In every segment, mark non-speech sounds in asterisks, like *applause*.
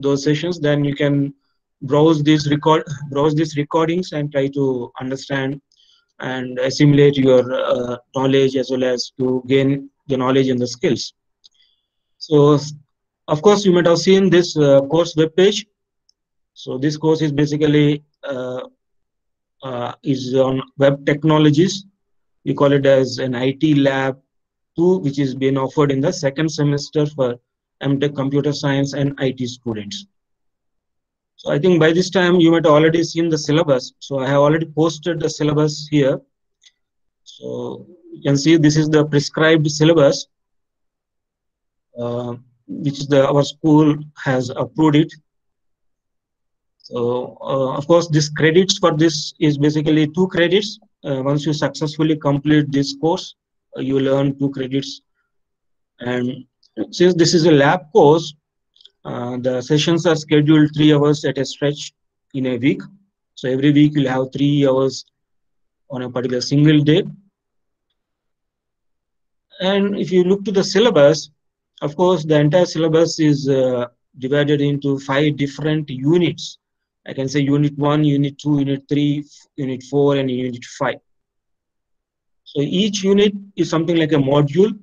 those sessions, then you can browse these record browse these recordings and try to understand and assimilate your uh, knowledge as well as to gain the knowledge and the skills. So, of course, you might have seen this uh, course web page. So this course is basically uh, uh, is on web technologies. We call it as an IT lab two, which is being offered in the second semester for MTech Computer Science and IT students. So I think by this time you might already seen the syllabus. So I have already posted the syllabus here. So you can see this is the prescribed syllabus, uh, which the our school has approved it. So uh, of course, this credits for this is basically two credits. Uh, once you successfully complete this course, uh, you will earn two credits. And since this is a lab course, uh, the sessions are scheduled three hours at a stretch in a week. So every week you'll have three hours on a particular single day. And if you look to the syllabus, of course, the entire syllabus is uh, divided into five different units. I can say unit one, unit two, unit three, unit four, and unit five. So each unit is something like a module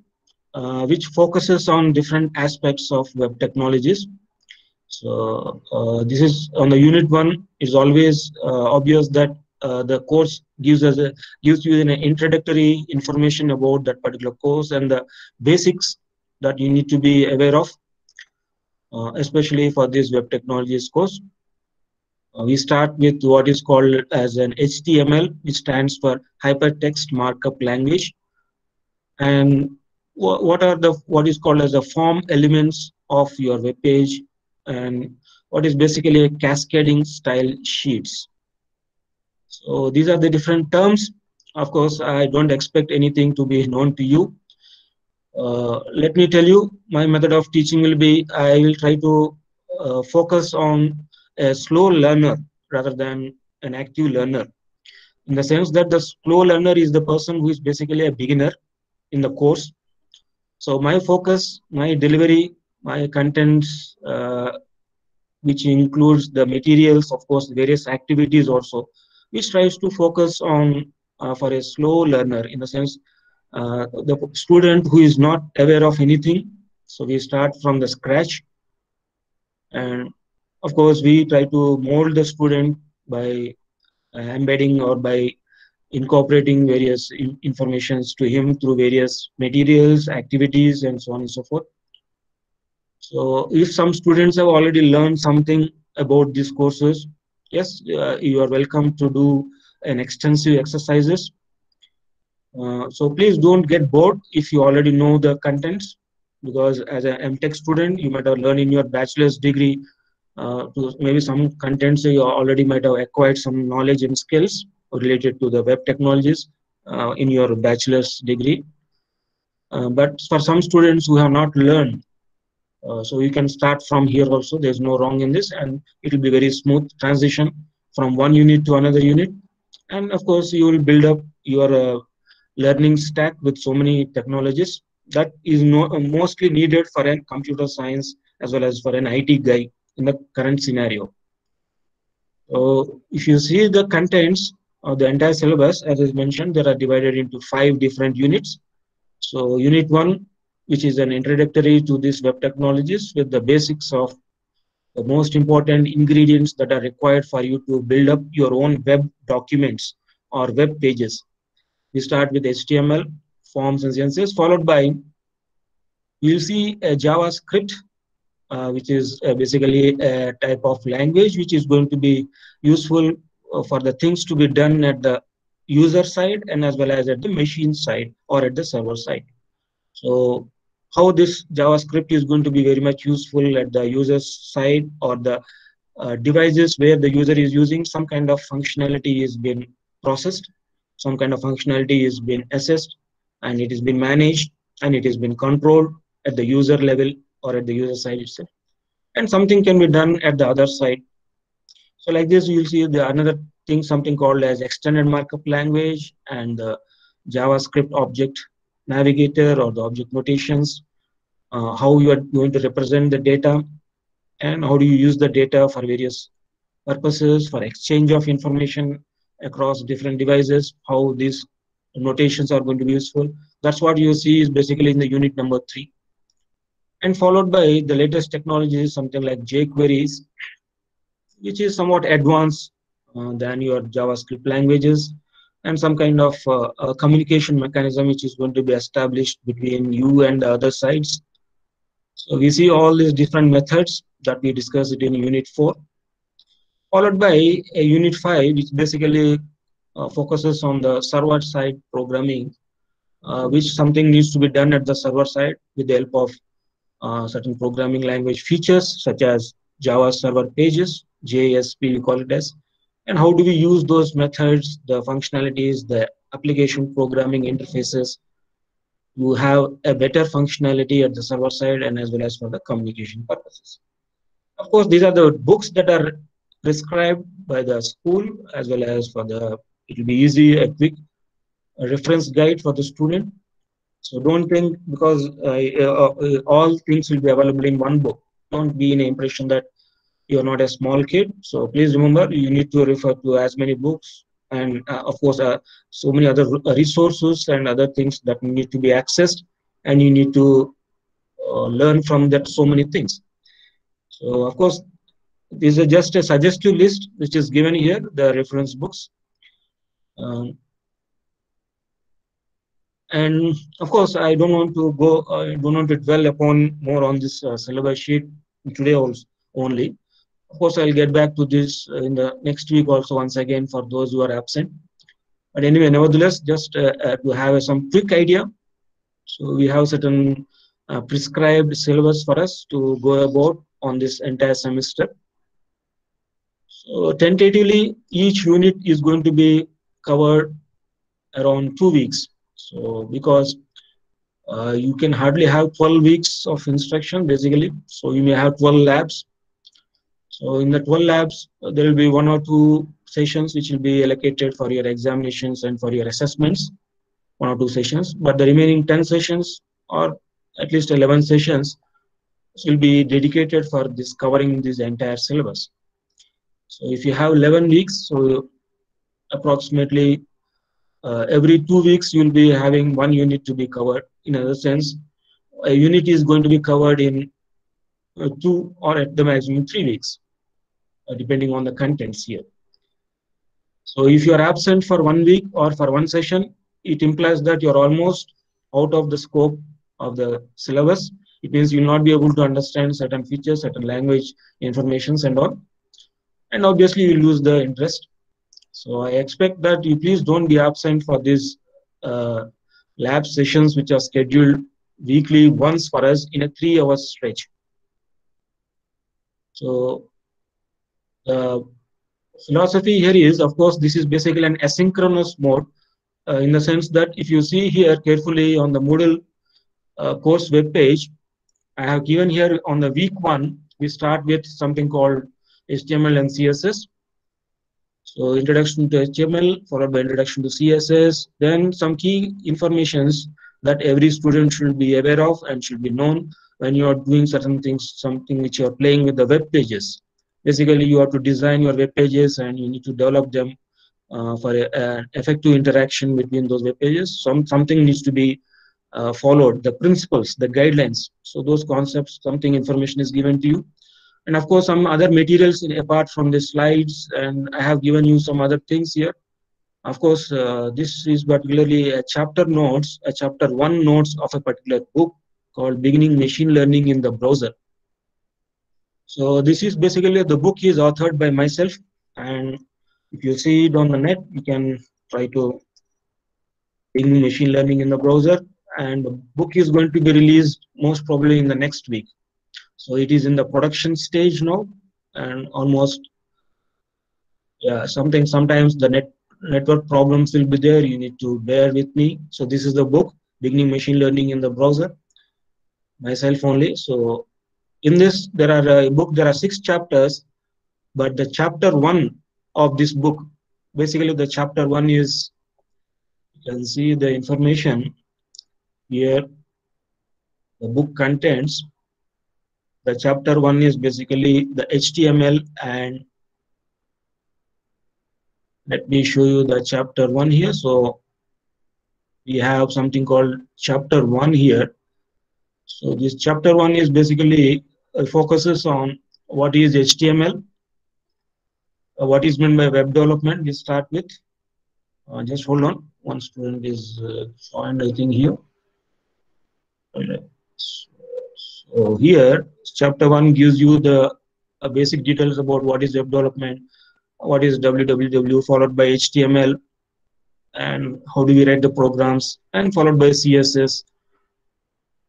uh, which focuses on different aspects of web technologies. So uh, this is on the unit one. It's always uh, obvious that uh, the course gives us a, gives you an introductory information about that particular course and the basics that you need to be aware of, uh, especially for this web technologies course. We start with what is called as an HTML, which stands for Hypertext Markup Language, and what are the what is called as the form elements of your web page? And what is basically a cascading style sheets? So these are the different terms. Of course i don't expect anything to be *laughs* known to you. Uh, let me tell you my method of teaching will be i will try to uh, focus on a slow learner rather than an active learner. In the sense that the slow learner is the person who is basically a beginner in the course so my focus, my delivery, my contents, uh, which includes the materials, of course, various activities also, which tries to focus on uh, for a slow learner in the sense uh, the student who is not aware of anything. So we start from the scratch. And of course, we try to mold the student by uh, embedding or by incorporating various in informations to him through various materials, activities, and so on and so forth. So if some students have already learned something about these courses, yes, uh, you are welcome to do an extensive exercises. Uh, so please don't get bored if you already know the contents because as an MTech student, you might have learned in your bachelor's degree uh, maybe some contents you already might have acquired some knowledge and skills related to the web technologies uh, in your bachelor's degree. Uh, but for some students who have not learned, uh, so you can start from here also. There's no wrong in this, and it will be very smooth transition from one unit to another unit. And of course, you will build up your learning stack with so many technologies that is no, mostly needed for a computer science as well as for an IT guy in the current scenario. So if you see the contents, uh, the entire syllabus, as I mentioned, there are divided into five different units. So unit one, which is an introductory to these web technologies with the basics of the most important ingredients that are required for you to build up your own web documents or web pages. We start with HTML, forms and CSS, followed by you'll see a JavaScript, uh, which is uh, basically a type of language which is going to be useful for the things to be done at the user side and as well as at the machine side or at the server side. So how this JavaScript is going to be very much useful at the user side or the uh, devices where the user is using some kind of functionality is being processed, some kind of functionality is being assessed and it is being managed and it is being controlled at the user level or at the user side itself. And something can be done at the other side so like this, you'll see the another thing, something called as extended markup language and the JavaScript object navigator or the object notations, uh, how you are going to represent the data, and how do you use the data for various purposes, for exchange of information across different devices, how these notations are going to be useful. That's what you see is basically in the unit number three. And followed by the latest technologies, something like jQueries, which is somewhat advanced uh, than your JavaScript languages, and some kind of uh, communication mechanism which is going to be established between you and the other sides. So we see all these different methods that we discussed in Unit 4, followed by a Unit 5, which basically uh, focuses on the server side programming, uh, which something needs to be done at the server side with the help of uh, certain programming language features such as Java server pages, JSP we call it as, and how do we use those methods, the functionalities, the application programming interfaces to have a better functionality at the server side and as well as for the communication purposes. Of course, these are the books that are prescribed by the school as well as for the, it will be easy, a quick a reference guide for the student. So don't think because uh, uh, all things will be available in one book. Don't be in the impression that you're not a small kid. So please remember, you need to refer to as many books and uh, of course, uh, so many other resources and other things that need to be accessed and you need to uh, learn from that so many things. So of course, this is just a suggestive list which is given here, the reference books. Um, and of course, I don't want to go, I don't want to dwell upon more on this uh, syllabus sheet today also only. Of course, I'll get back to this uh, in the next week also once again for those who are absent. But anyway, nevertheless, just uh, uh, to have some quick idea. So we have certain prescribed syllabus for us to go about on this entire semester. So tentatively, each unit is going to be covered around two weeks. So because uh, you can hardly have 12 weeks of instruction basically. So you may have 12 labs so in the 12 labs, uh, there will be one or two sessions which will be allocated for your examinations and for your assessments, one or two sessions. But the remaining 10 sessions or at least 11 sessions will be dedicated for this covering this entire syllabus. So if you have 11 weeks, so approximately uh, every two weeks you'll be having one unit to be covered. In other sense, a unit is going to be covered in uh, two or at the maximum three weeks. Uh, depending on the contents here. So if you are absent for one week or for one session, it implies that you're almost out of the scope of the syllabus. It means you'll not be able to understand certain features, certain language informations and all. And obviously you lose the interest. So I expect that you please don't be absent for these uh, lab sessions which are scheduled weekly once for us in a three hours stretch. So the philosophy here is, of course, this is basically an asynchronous mode uh, in the sense that if you see here carefully on the Moodle uh, course web page, I have given here on the week one, we start with something called HTML and CSS. So introduction to HTML followed by introduction to CSS, then some key informations that every student should be aware of and should be known when you are doing certain things, something which you are playing with the web pages basically you have to design your web pages and you need to develop them uh, for an effective interaction between those web pages. Some something needs to be uh, followed, the principles, the guidelines. So those concepts, something information is given to you. And of course, some other materials in, apart from the slides, and I have given you some other things here. Of course, uh, this is particularly a chapter notes, a chapter one notes of a particular book called Beginning Machine Learning in the Browser. So this is basically the book is authored by myself. And if you see it on the net, you can try to bring machine learning in the browser. And the book is going to be released most probably in the next week. So it is in the production stage now. And almost yeah something sometimes the net network problems will be there. You need to bear with me. So this is the book beginning machine learning in the browser. Myself only. So in this there are a book there are six chapters but the chapter one of this book basically the chapter one is you can see the information here the book contents the chapter one is basically the HTML and let me show you the chapter one here. So we have something called chapter one here. So this chapter one is basically focuses on what is HTML, uh, what is meant by web development. We start with, uh, just hold on, one student is uh, joined I think here. So here, chapter one gives you the uh, basic details about what is web development, what is www, followed by HTML, and how do we write the programs, and followed by CSS.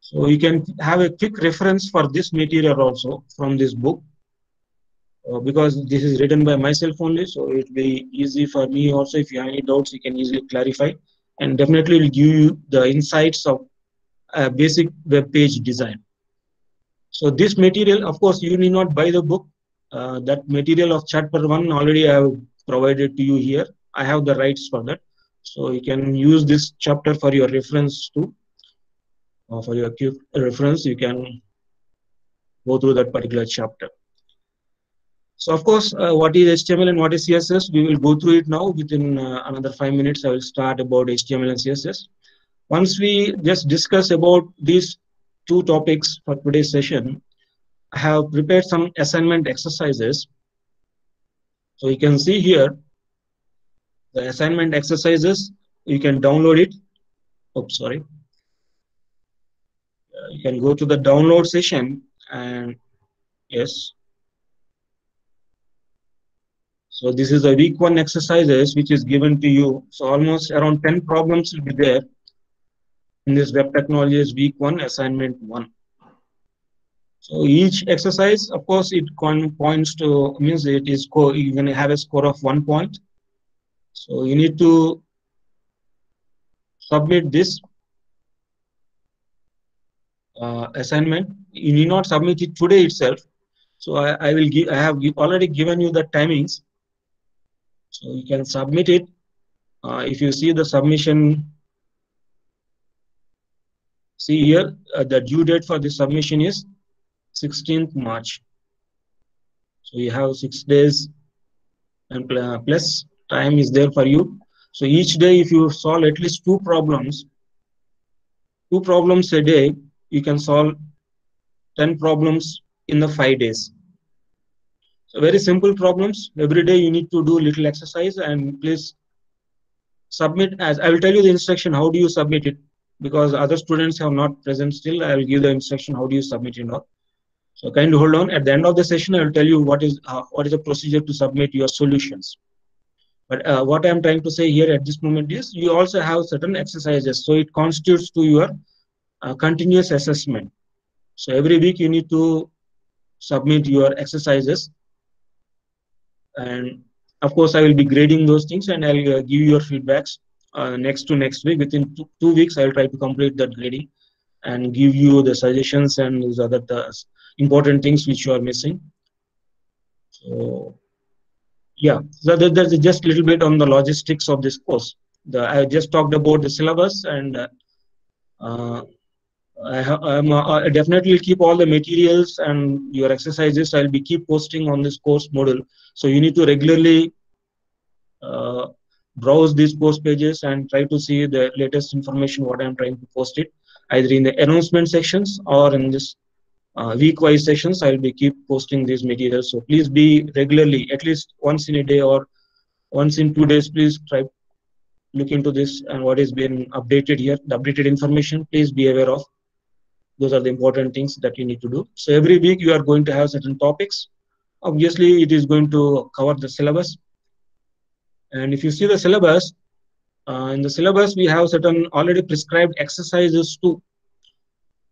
So you can have a quick reference for this material also from this book. Uh, because this is written by myself only, so it will be easy for me also. If you have any doubts, you can easily clarify, and definitely will give you the insights of a basic web page design. So this material, of course, you need not buy the book. Uh, that material of chapter one already I have provided to you here. I have the rights for that. So you can use this chapter for your reference too. Or for your reference, you can go through that particular chapter. So of course, uh, what is HTML and what is CSS? We will go through it now. Within uh, another five minutes, I will start about HTML and CSS. Once we just discuss about these two topics for today's session, I have prepared some assignment exercises. So you can see here, the assignment exercises, you can download it. Oops, sorry. You can go to the download session and yes. So this is a week one exercises which is given to you. So almost around 10 problems will be there in this web technologies week one assignment one. So each exercise, of course, it points to means it is score. You're going to have a score of one point. So you need to submit this uh, assignment. You need not submit it today itself. So I, I will give. I have already given you the timings. So you can submit it. Uh, if you see the submission See here, uh, the due date for the submission is 16th March. So you have six days and plus time is there for you. So each day, if you solve at least two problems, two problems a day, you can solve 10 problems in the five days. So very simple problems. Every day you need to do little exercise and please submit as I will tell you the instruction. How do you submit it? because other students have not present still, I will give the instruction how do you submit it all. So kindly hold on. At the end of the session, I will tell you what is uh, what is the procedure to submit your solutions. But uh, what I am trying to say here at this moment is you also have certain exercises. So it constitutes to your uh, continuous assessment. So every week you need to submit your exercises. And of course, I will be grading those things and I'll uh, give you your feedbacks uh, next to next week. Within two, two weeks, I'll try to complete that grading and give you the suggestions and those other important things which you are missing. So, yeah, so that, that's just a little bit on the logistics of this course. The, I just talked about the syllabus and uh, uh I, uh, I definitely keep all the materials and your exercises. I'll be keep posting on this course module. So you need to regularly uh, browse these post pages and try to see the latest information what I'm trying to post it either in the announcement sections or in this uh, week-wise sessions I'll be keep posting these materials so please be regularly at least once in a day or once in two days please try look into this and what is being updated here the updated information please be aware of those are the important things that you need to do so every week you are going to have certain topics obviously it is going to cover the syllabus and if you see the syllabus, uh, in the syllabus, we have certain already prescribed exercises too.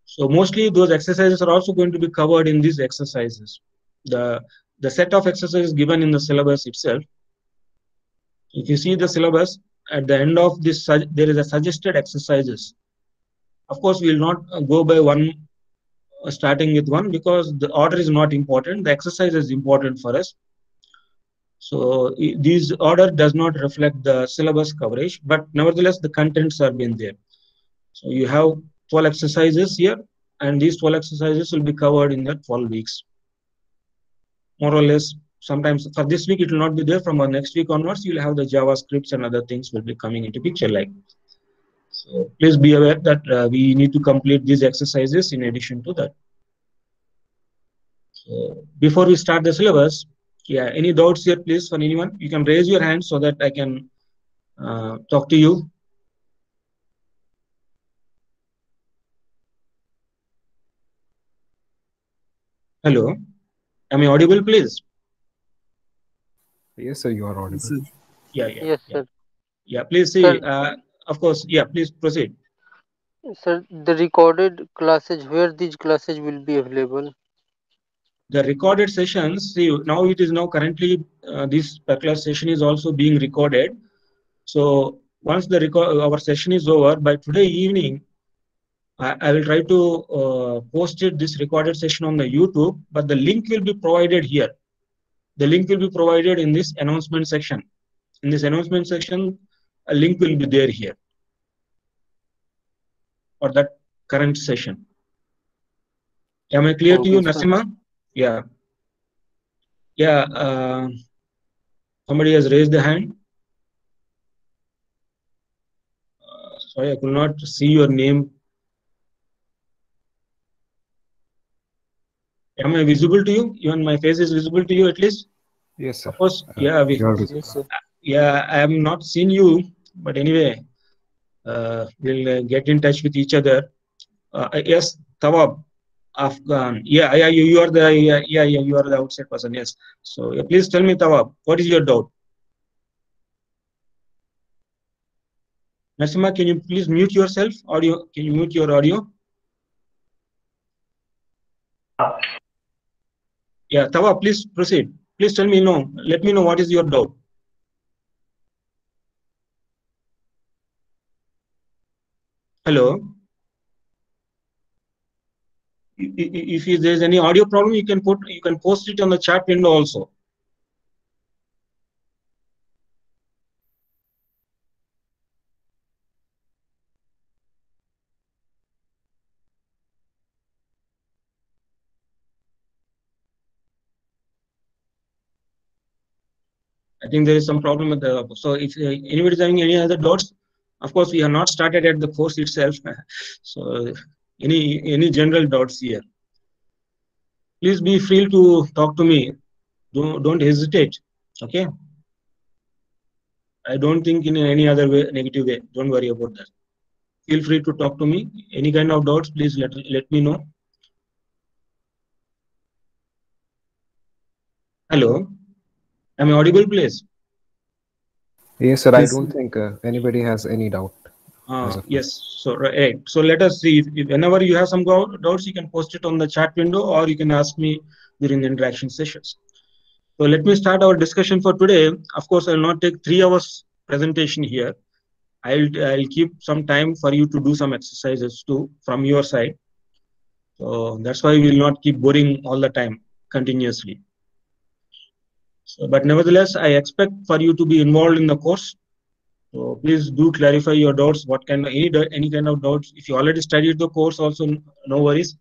So mostly those exercises are also going to be covered in these exercises. The, the set of exercises given in the syllabus itself. If you see the syllabus, at the end of this, there is a suggested exercises. Of course, we will not uh, go by one, uh, starting with one, because the order is not important. The exercise is important for us. So this order does not reflect the syllabus coverage, but nevertheless the contents are being there. So you have 12 exercises here and these 12 exercises will be covered in the 12 weeks. More or less, sometimes for this week it will not be there. From our next week onwards, you'll have the JavaScripts and other things will be coming into picture like. So please be aware that uh, we need to complete these exercises in addition to that. So before we start the syllabus, yeah, any doubts here, please, for anyone? You can raise your hand so that I can uh, talk to you. Hello, am I audible, please? Yes, sir, you are audible. Yeah, yeah. Yes, yeah. sir. Yeah, please see. Uh, of course, yeah. Please proceed. Sir, the recorded classes, where these classes will be available? The recorded sessions. See, now it is now currently uh, this particular session is also being recorded. So once the record our session is over by today evening, I, I will try to uh, post it this recorded session on the YouTube. But the link will be provided here. The link will be provided in this announcement section. In this announcement section, a link will be there here for that current session. Am I clear to you, Nasima? Yeah. Yeah. Uh, somebody has raised the hand. Uh, sorry, I could not see your name. Am I visible to you? Even my face is visible to you at least? Yes, sir. Of course, Uh, yeah, we, you are visible. Yes, sir. Yeah, I have not seen you, but anyway, uh, we'll uh, get in touch with each other. Uh, yes, Tawab, Afghan. Yeah, yeah, you, you are the yeah, yeah, yeah, you are the outside person. Yes. So yeah, please tell me, Tawab, what is your doubt? Nasima, can you please mute yourself? Audio, can you mute your audio? Yeah, Tawab, please proceed. Please tell me no. Let me know what is your doubt. Hello. If there is any audio problem, you can put you can post it on the chat window also. I think there is some problem with the so if uh, anybody is having any other doubts, of course we have not started at the course itself. *laughs* so any any general doubts here, please be free to talk to me. Don't don't hesitate. Okay. I don't think in any other way negative way. Don't worry about that. Feel free to talk to me. Any kind of doubts, please let let me know. Hello. Am I audible, please? Yes, sir. I don't think uh, anybody has any doubt. Uh, As of now. yes, so right. So let us see if, if whenever you have some doubts, you can post it on the chat window or you can ask me during the interaction sessions. So let me start our discussion for today. Of course, I will not take three hours presentation here. I'll I'll keep some time for you to do some exercises too from your side. So that's why we will not keep boring all the time continuously. So, but nevertheless, I expect for you to be involved in the course. So please do clarify your doubts. What kind of any any kind of doubts? If you already studied the course, also no worries.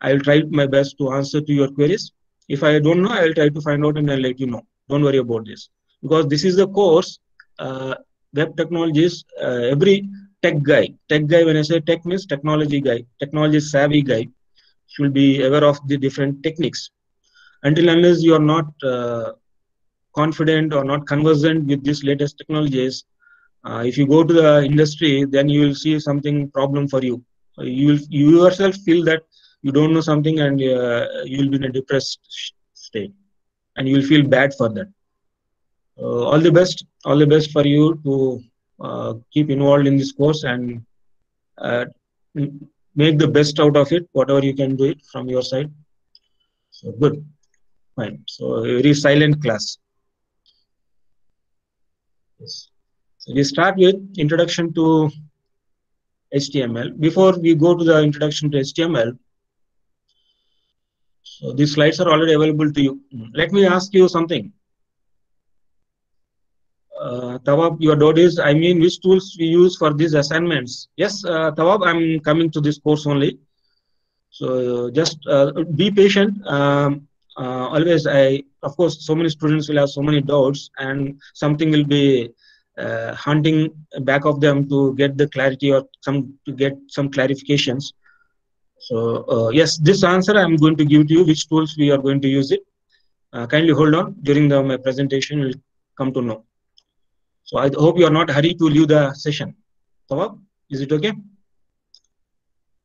I will try my best to answer to your queries. If I don't know, I will try to find out and I'll let you know. Don't worry about this because this is the course. Uh, web technologies. Uh, every tech guy, tech guy. When I say tech means technology guy, technology savvy guy, should be aware of the different techniques. Until unless you are not uh, confident or not conversant with these latest technologies, uh, if you go to the industry, then you will see something problem for you. You will you yourself feel that you don't know something and uh, you will be in a depressed state, and you will feel bad for that. Uh, all the best, all the best for you to uh, keep involved in this course and uh, make the best out of it. Whatever you can do it from your side. So good, fine. So very silent class. Yes. So we start with introduction to HTML. Before we go to the introduction to HTML, so these slides are already available to you. Let me ask you something. Uh, Tawab, your doubt is, I mean, which tools we use for these assignments? Yes, uh, Tawab, I'm coming to this course only. So just uh, be patient. Um, uh, always, I of course, so many students will have so many doubts, and something will be uh, hunting back of them to get the clarity or some to get some clarifications. So uh, yes, this answer I'm going to give to you. Which tools we are going to use it? Uh, kindly hold on during the my presentation. Will come to know. So I hope you are not hurry to leave the session. Tawab, is it okay?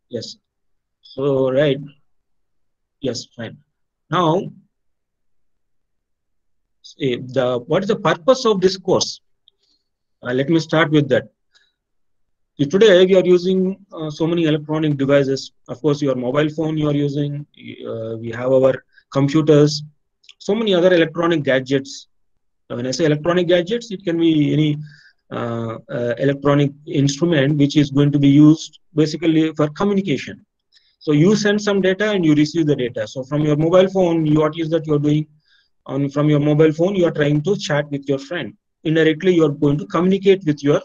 Yes. So right. Yes, fine. Now, see the what is the purpose of this course? Uh, let me start with that. See, today we are using uh, so many electronic devices. Of course, your mobile phone you are using. Uh, we have our computers. So many other electronic gadgets. when I say electronic gadgets, it can be any uh, uh, electronic instrument which is going to be used basically for communication. So you send some data and you receive the data. So from your mobile phone, you, what is that you're doing? On from your mobile phone, you are trying to chat with your friend. Indirectly you are going to communicate with your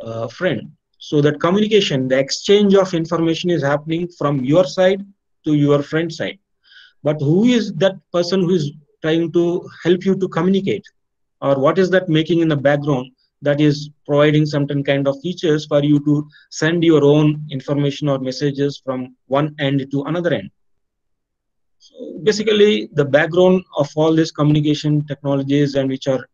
uh, friend. So that communication the exchange of information is happening from your side to your friend side. But who is that person who is trying to help you to communicate? Or what is that making in the background that is providing certain kind of features for you to send your own information or messages from one end to another end. So basically the background of all these communication technologies and which are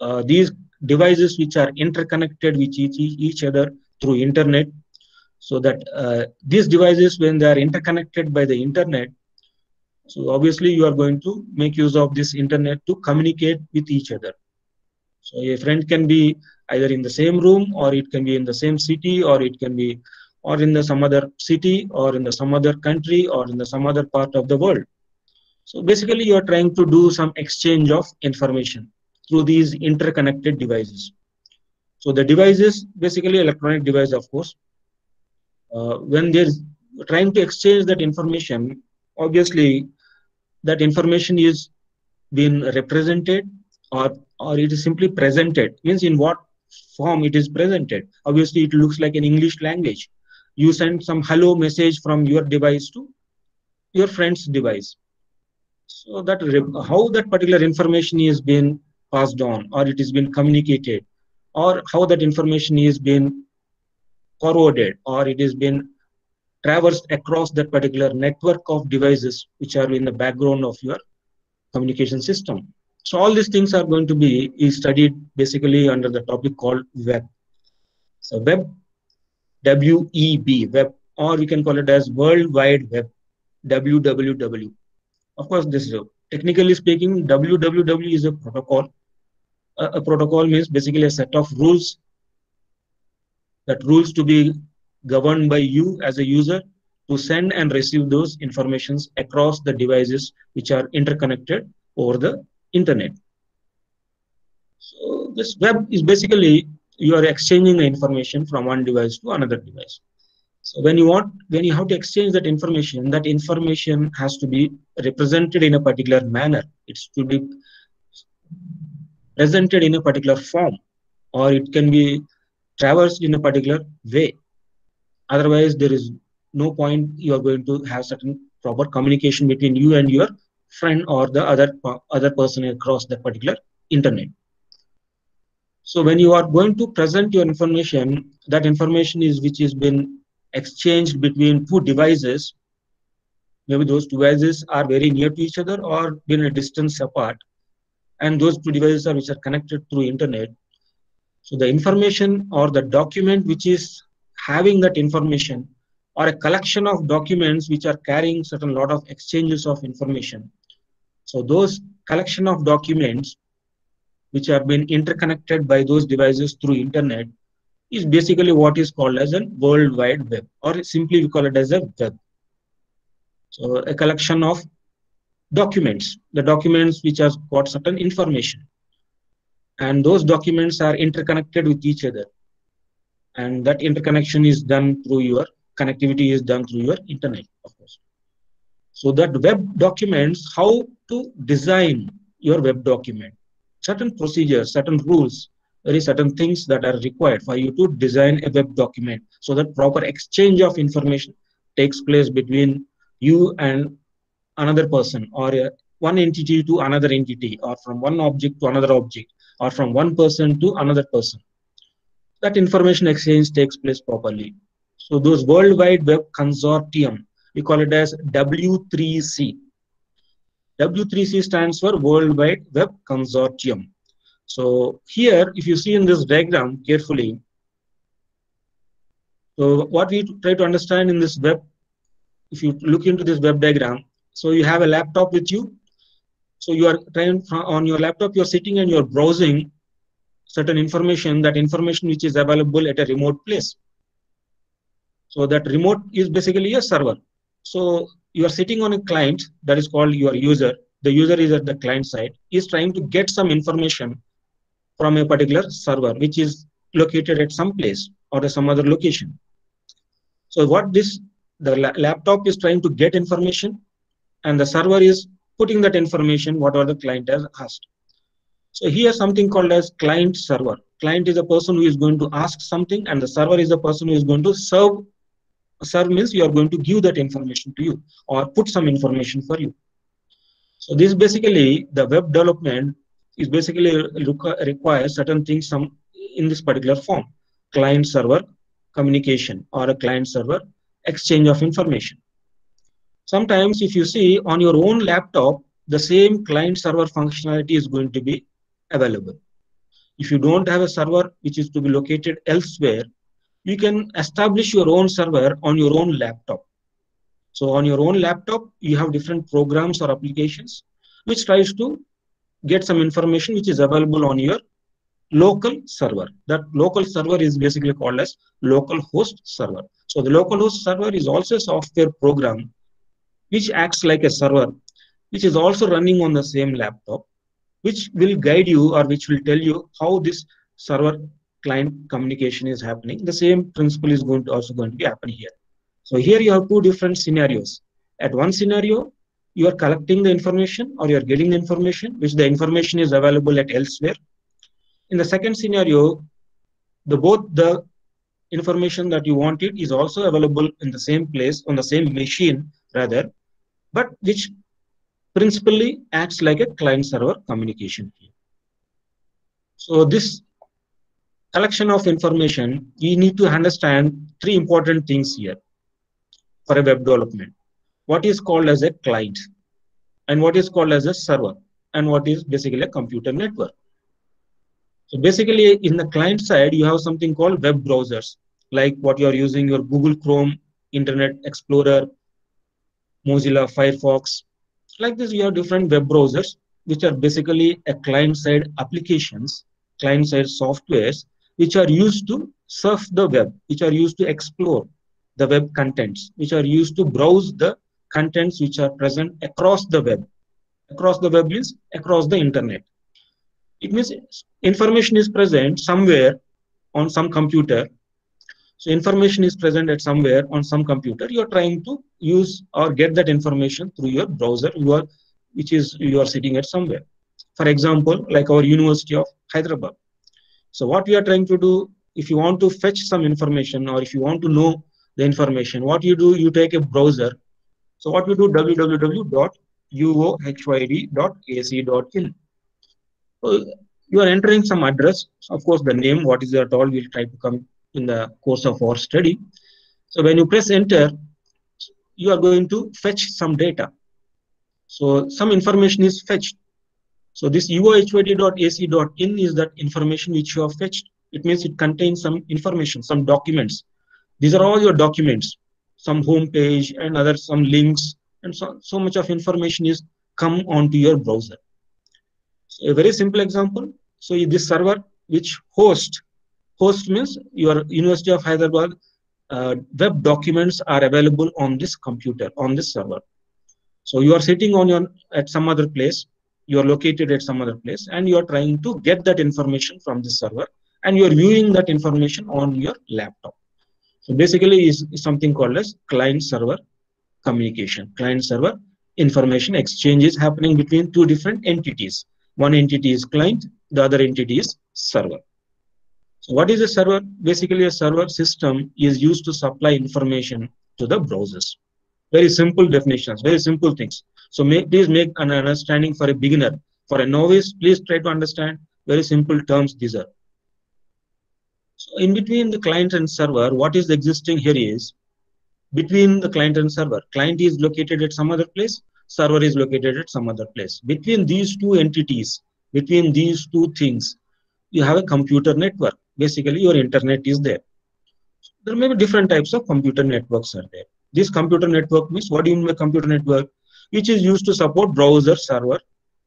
uh, these devices which are interconnected with each, each other through internet so that uh, these devices when they are interconnected by the internet so obviously you are going to make use of this internet to communicate with each other so a friend can be either in the same room or it can be in the same city or it can be or in the some other city or in the some other country or in the some other part of the world so basically you are trying to do some exchange of information through these interconnected devices. So the devices, basically electronic device, of course. Uh, when they're trying to exchange that information, obviously that information is being represented or or it is simply presented. Means in what form it is presented. Obviously, it looks like an English language. You send some hello message from your device to your friend's device. So that how that particular information is being passed on or it is been communicated or how that information is being forwarded or it is been traversed across that particular network of devices which are in the background of your communication system. So all these things are going to be is studied basically under the topic called web. So web, W-E-B, web, or we can call it as World Wide Web, WWW. Of course, this is a technically speaking, WWW is a protocol. A, a, protocol means basically a set of rules that rules to be governed by you as a user to send and receive those informations across the devices which are interconnected over the internet. So this web is basically you are exchanging the information from one device to another device. So when you want, when you have to exchange that information, that information has to be represented in a particular manner. It's to be presented in a particular form, or it can be traversed in a particular way. Otherwise, there is no point you are going to have certain proper communication between you and your friend or the other other person across that particular internet. So when you are going to present your information, that information is which has been exchanged between two devices. Maybe those devices are very near to each other or been a distance apart. And those two devices are which are connected through internet. So the information or the document which is having that information or a collection of documents which are carrying certain lot of exchanges of information. So those collection of documents which have been interconnected by those devices through internet is basically what is called as a world wide web or simply we call it as a web. So a collection of documents the documents which have got certain information. And those documents are interconnected with each other. And that interconnection is done through your connectivity is done through your internet of course. So that web documents how to design your web document. Certain procedures certain rules very certain things that are required for you to design a web document so that proper exchange of information takes place between you and another person or one entity to another entity or from one object to another object or from one person to another person. That information exchange takes place properly. So those world wide web consortium we call it as w3c w3c stands for world wide web consortium so here if you see in this diagram carefully so what we try to understand in this web if you look into this web diagram so you have a laptop with you so you are trying on your laptop, you're sitting and you're browsing certain information, that information which is available at a remote place. So that remote is basically a server. So you are sitting on a client that is called your user. The user is at the client side, is trying to get some information from a particular server, which is located at some place or some other location. So what this, the la laptop is trying to get information and the server is putting that information whatever the client has asked. So here something called as client server. Client is a person who is going to ask something and the server is the person who is going to serve. Serve means you are going to give that information to you or put some information for you. So this basically the web development is basically requires certain things some in this particular form. Client server communication or a client server exchange of information. Sometimes if you see on your own laptop, the same client server functionality is going to be available. If you don't have a server which is to be located elsewhere, you can establish your own server on your own laptop. So on your own laptop, you have different programs or applications which tries to get some information which is available on your local server. That local server is basically called as local host server. So the local host server is also a software program which acts like a server, which is also running on the same laptop, which will guide you or which will tell you how this server client communication is happening. The same principle is going to also going to be happening here. So here you have two different scenarios. At one scenario, you are collecting the information or you are getting the information, which the information is available at elsewhere. In the second scenario, the both the information that you wanted is also available in the same place on the same machine rather, but which principally acts like a client-server communication. So this collection of information, you need to understand three important things here for a web development. What is called as a client and what is called as a server and what is basically a computer network. So basically in the client side, you have something called web browsers, like what you are using your Google Chrome, Internet Explorer, Mozilla Firefox. Like this, you have different web browsers, which are basically a client-side applications, client-side softwares, which are used to surf the web, which are used to explore the web contents, which are used to browse the contents which are present across the web. Across the web means across the internet. It means information is present somewhere on some computer so information is present at somewhere on some computer. You are trying to use or get that information through your browser, you are, which is you are sitting at somewhere. For example, like our University of Hyderabad. So what we are trying to do, if you want to fetch some information or if you want to know the information, what you do, you take a browser. So what we do, www.uohyd.ac.in. So you are entering some address. Of course, the name, what is that all, we'll try to come in the course of our study. So when you press enter, you are going to fetch some data. So some information is fetched. So this uohyd.ac.in is that information which you have fetched. It means it contains some information, some documents. These are all your documents, some home page and other some links and so, so much of information is come onto your browser. So a very simple example. So this server which host, host means your University of Hyderabad uh, web documents are available on this computer, on this server. So you are sitting on your at some other place, you are located at some other place, and you are trying to get that information from the server, and you are viewing that information on your laptop. So basically, is, something called as client-server communication. Client-server information exchange is happening between two different entities. One entity is client, the other entity is server. So what is a server? Basically, a server system is used to supply information to the browsers. Very simple definitions, very simple things. So make, please make an understanding for a beginner. For a novice, please try to understand very simple terms these are. So in between the client and server, what is existing here is between the client and server. Client is located at some other place, server is located at some other place. Between these two entities, between these two things, you have a computer network. Basically, your internet is there. There may be different types of computer networks are there. This computer network means what do you mean by computer network? Which is used to support browser server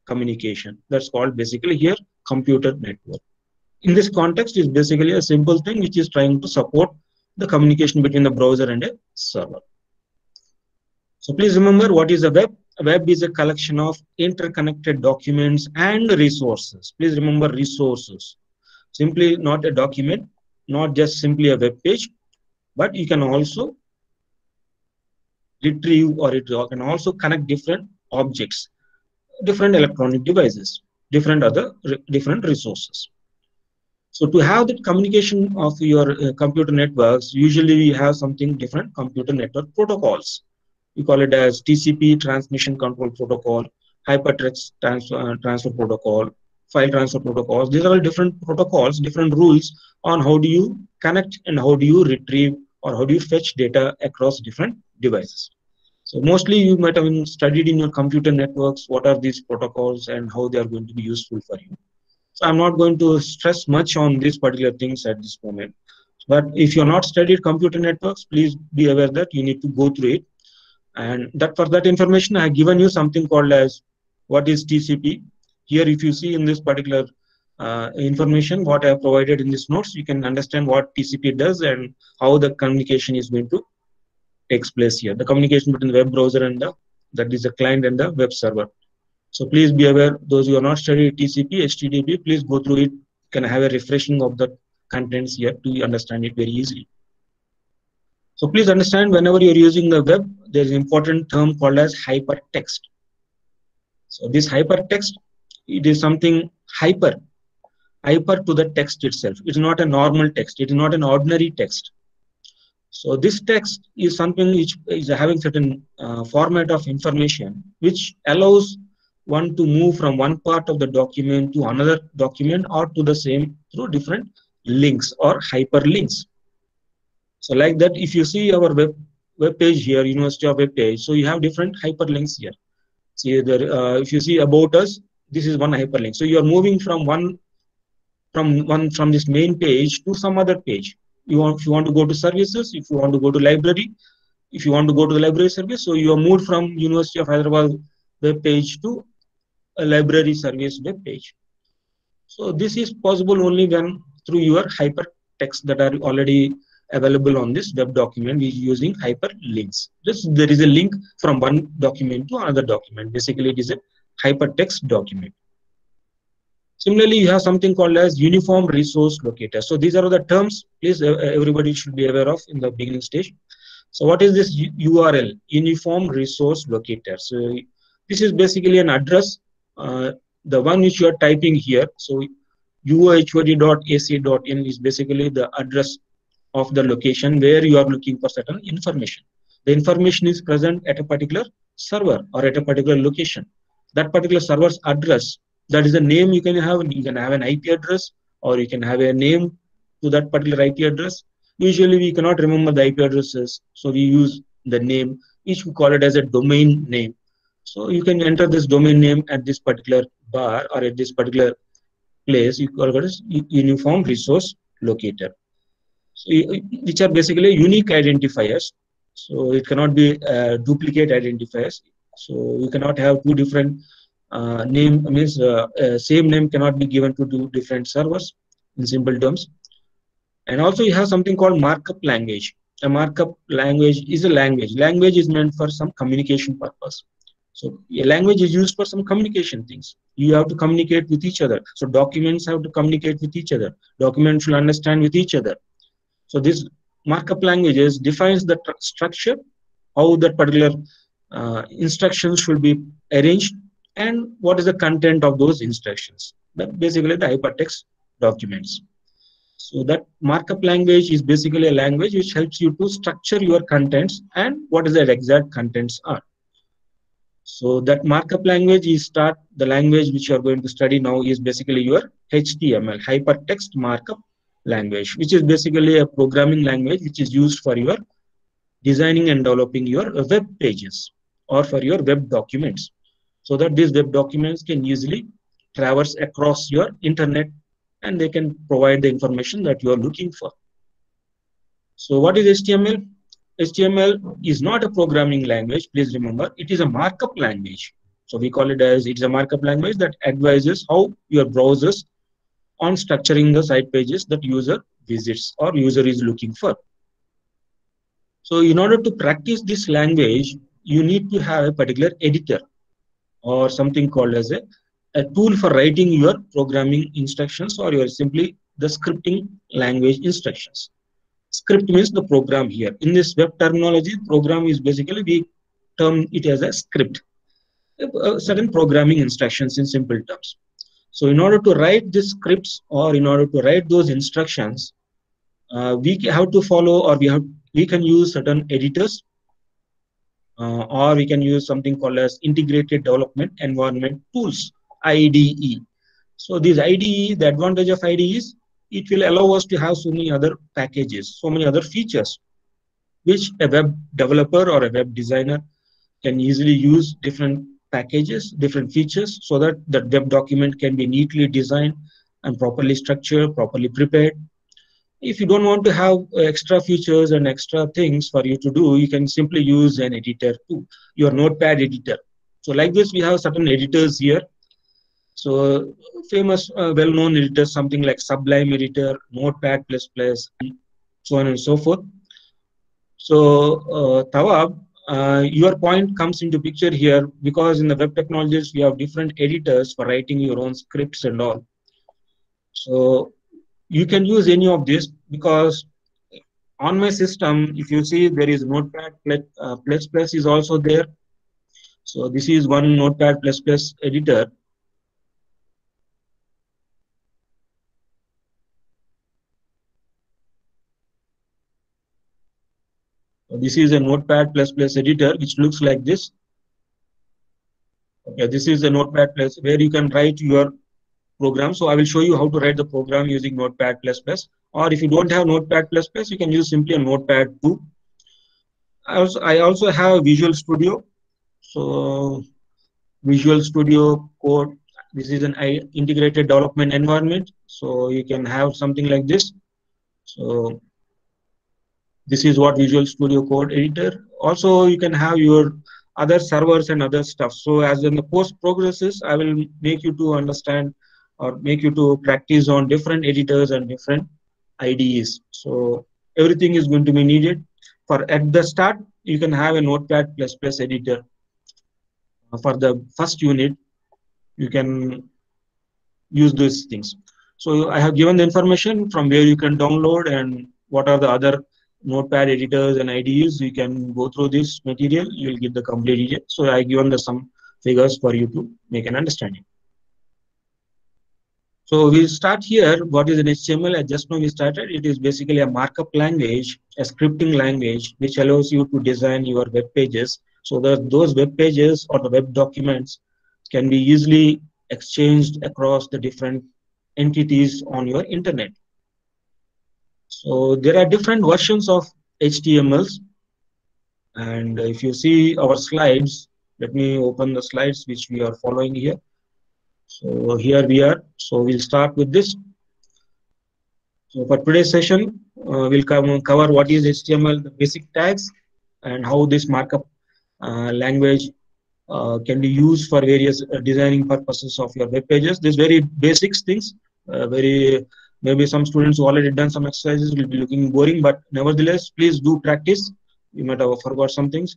communication. That's called basically here computer network. In this context is basically a simple thing which is trying to support the communication between the browser and a server. So please remember what is a web? A web is a collection of interconnected documents and resources. Please remember resources. Simply not a document, not just simply a web page, but you can also retrieve or it can also connect different objects, different electronic devices, different other different resources. So to have that communication of your uh, computer networks, usually we have something different computer network protocols. We call it as TCP transmission control protocol, hypertext transfer, uh, transfer protocol, file transfer protocols. These are all different protocols, different rules on how do you connect and how do you retrieve or how do you fetch data across different devices. So mostly you might have studied in your computer networks what are these protocols and how they are going to be useful for you. So I'm not going to stress much on these particular things at this moment. But if you're not studied computer networks, please be aware that you need to go through it. And that for that information, I have given you something called as what is TCP. Here, if you see in this particular uh, information, what I have provided in these notes, you can understand what TCP does and how the communication is going to takes place here. The communication between the web browser and the that is the client and the web server. So please be aware, those who are not studied TCP, HTTP, please go through it. Can have a refreshing of the contents here to understand it very easily. So please understand whenever you're using the web, there's an important term called as hypertext. So this hypertext, it is something hyper, hyper to the text itself. It's not a normal text. It is not an ordinary text. So this text is something which is having certain uh, format of information which allows one to move from one part of the document to another document or to the same through different links or hyperlinks. So like that, if you see our web, web page here, University of Web page, so you have different hyperlinks here. See there, uh, if you see about us, this is one hyperlink. So you are moving from one from one from this main page to some other page. You want if you want to go to services, if you want to go to library, if you want to go to the library service, so you are moved from University of Hyderabad web page to a library service web page. So this is possible only when through your hypertext that are already available on this web document we using hyperlinks. Just there is a link from one document to another document. Basically, it is a hypertext document. Similarly, you have something called as uniform resource locator. So these are the terms, please uh, everybody should be aware of in the beginning stage. So what is this URL, uniform resource locator? So this is basically an address, uh, the one which you are typing here. So uohyd.ac.in is basically the address of the location where you are looking for certain information. The information is present at a particular server or at a particular location. That particular server's address that is the name you can have. You can have an ip address or you can have a name to that particular ip address. Usually we cannot remember the ip addresses so we use the name which we call it as a domain name. So you can enter this domain name at this particular bar or at this particular place. You call it as uniform resource locator. So which are basically unique identifiers. So it cannot be uh, duplicate identifiers. So you cannot have two different uh, name means uh, uh, same name cannot be given to two different servers in simple terms. And also you have something called markup language. A markup language is a language. Language is meant for some communication purpose. So a language is used for some communication things. You have to communicate with each other. So documents have to communicate with each other. Documents should understand with each other. So this markup languages defines the structure, how that particular uh, instructions should be arranged and what is the content of those instructions. Basically, the hypertext documents. So that markup language is basically a language which helps you to structure your contents and what is the exact contents are. So that markup language is start the language which you are going to study now is basically your HTML hypertext markup language, which is basically a programming language which is used for your designing and developing your web pages or for your web documents so that these web documents can easily traverse across your internet and they can provide the information that you are looking for. So what is HTML? HTML is not a programming language, please remember, it is a markup language. So we call it as it's a markup language that advises how your browsers on structuring the site pages that user visits or user is looking for. So in order to practice this language, you need to have a particular editor or something called as a, a tool for writing your programming instructions or your simply the scripting language instructions. Script means the program here. In this web terminology, program is basically we term it as a script, certain programming instructions in simple terms. So in order to write these scripts or in order to write those instructions, uh, we have to follow or we have we can use certain editors uh, or we can use something called as integrated development environment tools IDE. So this IDE, the advantage of IDE is it will allow us to have so many other packages, so many other features, which a web developer or a web designer can easily use different packages, different features, so that the web document can be neatly designed and properly structured, properly prepared. If you don't want to have extra features and extra things for you to do, you can simply use an editor too, your notepad editor. So like this, we have certain editors here. So famous, uh, well-known editors, something like Sublime Editor, Notepad++, so on and so forth. So uh, Tawab, uh, your point comes into picture here because in the web technologies we have different editors for writing your own scripts and all so you can use any of this because on my system if you see there is notepad plus, uh, plus plus is also there. So this is one notepad plus plus editor. This is a notepad plus plus editor which looks like this. Okay this is a notepad plus where you can write your program. So i will show you how to write the program using notepad or if you don't have notepad you can use simply a notepad 2 i also i also have visual studio. So visual studio code this is an integrated development environment. So you can have something like this. So this is what Visual Studio Code editor. Also, you can have your other servers and other stuff. So as in the post progresses, I will make you to understand or make you to practice on different editors and different IDEs. So everything is going to be needed. For at the start, you can have a Notepad++ plus editor. For the first unit, you can use these things. So I have given the information from where you can download and what are the other notepad editors and IDEs, you can go through this material, you'll get the complete detail. So I given the some figures for you to make an understanding. So we'll start here. What is an HTML? I just know we started. It is basically a markup language, a scripting language, which allows you to design your web pages so that those web pages or the web documents can be easily exchanged across the different entities on your internet. So there are different versions of HTMLs. And if you see our slides, let me open the slides which we are following here. So here we are. So we'll start with this. So for today's session, uh, we'll come, cover what is HTML, the basic tags, and how this markup uh, language uh, can be used for various uh, designing purposes of your web pages. These very basic things, uh, very maybe some students who already done some exercises will be looking boring but nevertheless please do practice you might have forgot some things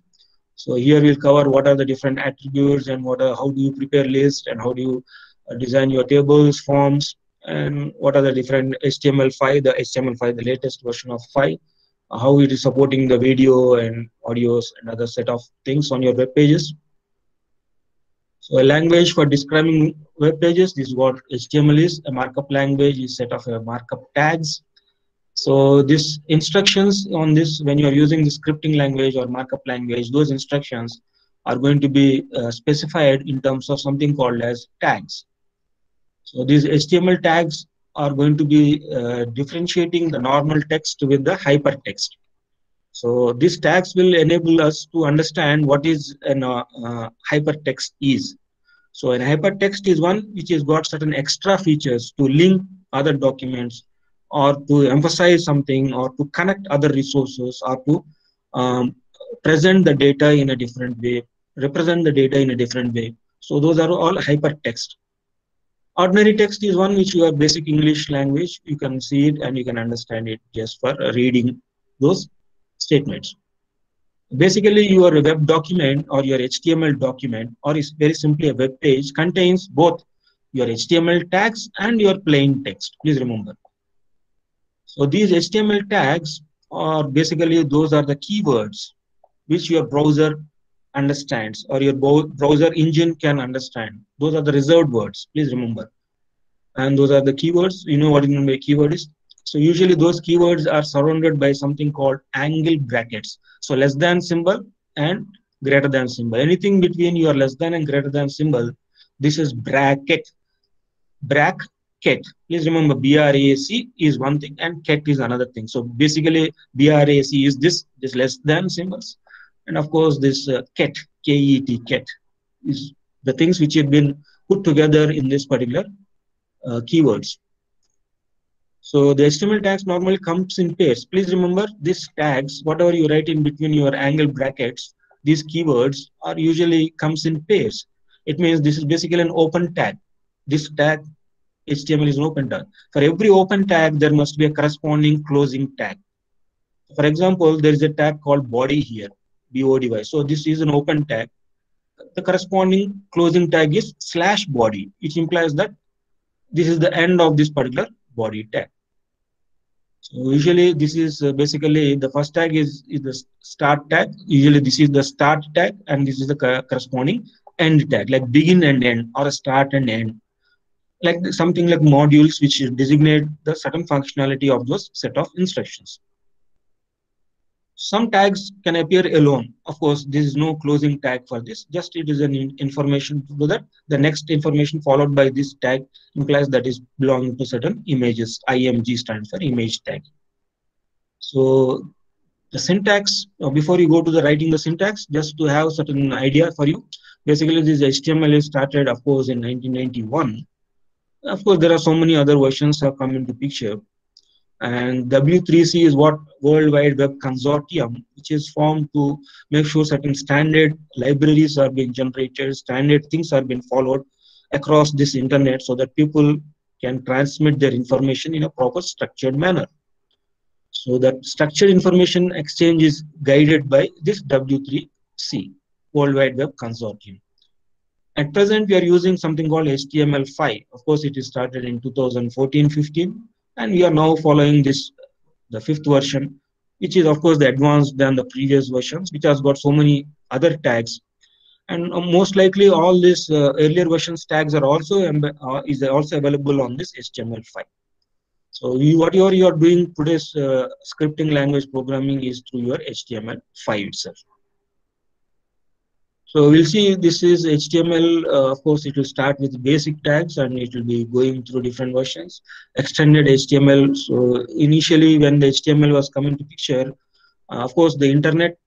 so here we'll cover what are the different attributes and what are how do you prepare list and how do you uh, design your tables forms and what are the different html5 the html5 the latest version of 5 uh, how it is supporting the video and audios and other set of things on your web pages so a language for describing web pages, this is what HTML is. A markup language is set of markup tags. So this instructions on this, when you are using the scripting language or markup language, those instructions are going to be uh, specified in terms of something called as tags. So these HTML tags are going to be uh, differentiating the normal text with the hypertext. So these tags will enable us to understand what is an uh, uh, hypertext is. So an hypertext is one which has got certain extra features to link other documents or to emphasize something or to connect other resources or to um, present the data in a different way, represent the data in a different way. So those are all hypertext. Ordinary text is one which you have basic English language. You can see it and you can understand it just for reading those statements. Basically, your web document or your HTML document or is very simply a web page contains both your HTML tags and your plain text. Please remember. So these HTML tags are basically those are the keywords which your browser understands or your browser engine can understand. Those are the reserved words, please remember. And those are the keywords. You know what a keyword is? So usually those keywords are surrounded by something called angle brackets. So less than symbol and greater than symbol. Anything between your less than and greater than symbol, this is bracket. Bracket. Please remember BRAC is one thing and ket is another thing. So basically BRAC is this, this less than symbols and of course, this uh, ket, K-E-T, ket, is the things which have been put together in this particular uh, keywords. So the HTML tags normally comes in pairs. Please remember these tags, whatever you write in between your angle brackets, these keywords are usually comes in pairs. It means this is basically an open tag. This tag HTML is an open tag. For every open tag, there must be a corresponding closing tag. For example, there is a tag called body here. BODY. So this is an open tag. The corresponding closing tag is slash body, which implies that this is the end of this particular body tag. So usually this is uh, basically the first tag is, is the start tag. Usually this is the start tag and this is the corresponding end tag like begin and end or start and end like something like modules which designate the certain functionality of those set of instructions. Some tags can appear alone. Of course, there is no closing tag for this. Just it is an information to do that. The next information followed by this tag implies that is belonging to certain images. IMG stands for image tag. So the syntax, uh, before you go to the writing the syntax, just to have certain idea for you. Basically, this HTML is started, of course, in 1991. Of course, there are so many other versions have come into picture. And W3C is what World Wide Web Consortium, which is formed to make sure certain standard libraries are being generated, standard things are being followed across this internet so that people can transmit their information in a proper structured manner. So that structured information exchange is guided by this W3C, World Wide Web Consortium. At present, we are using something called HTML5. Of course, it is started in 2014-15 and we are now following this the fifth version which is of course the advanced than the previous versions which has got so many other tags. And uh, most likely all these uh, earlier versions tags are also uh, is also available on this html5 so you, what you are, you are doing today's uh, scripting language programming is through your html5 itself so we'll see this is HTML. Uh, of course, it will start with basic tags and it will be going through different versions. Extended HTML. So initially when the HTML was coming to picture, uh, of course, the internet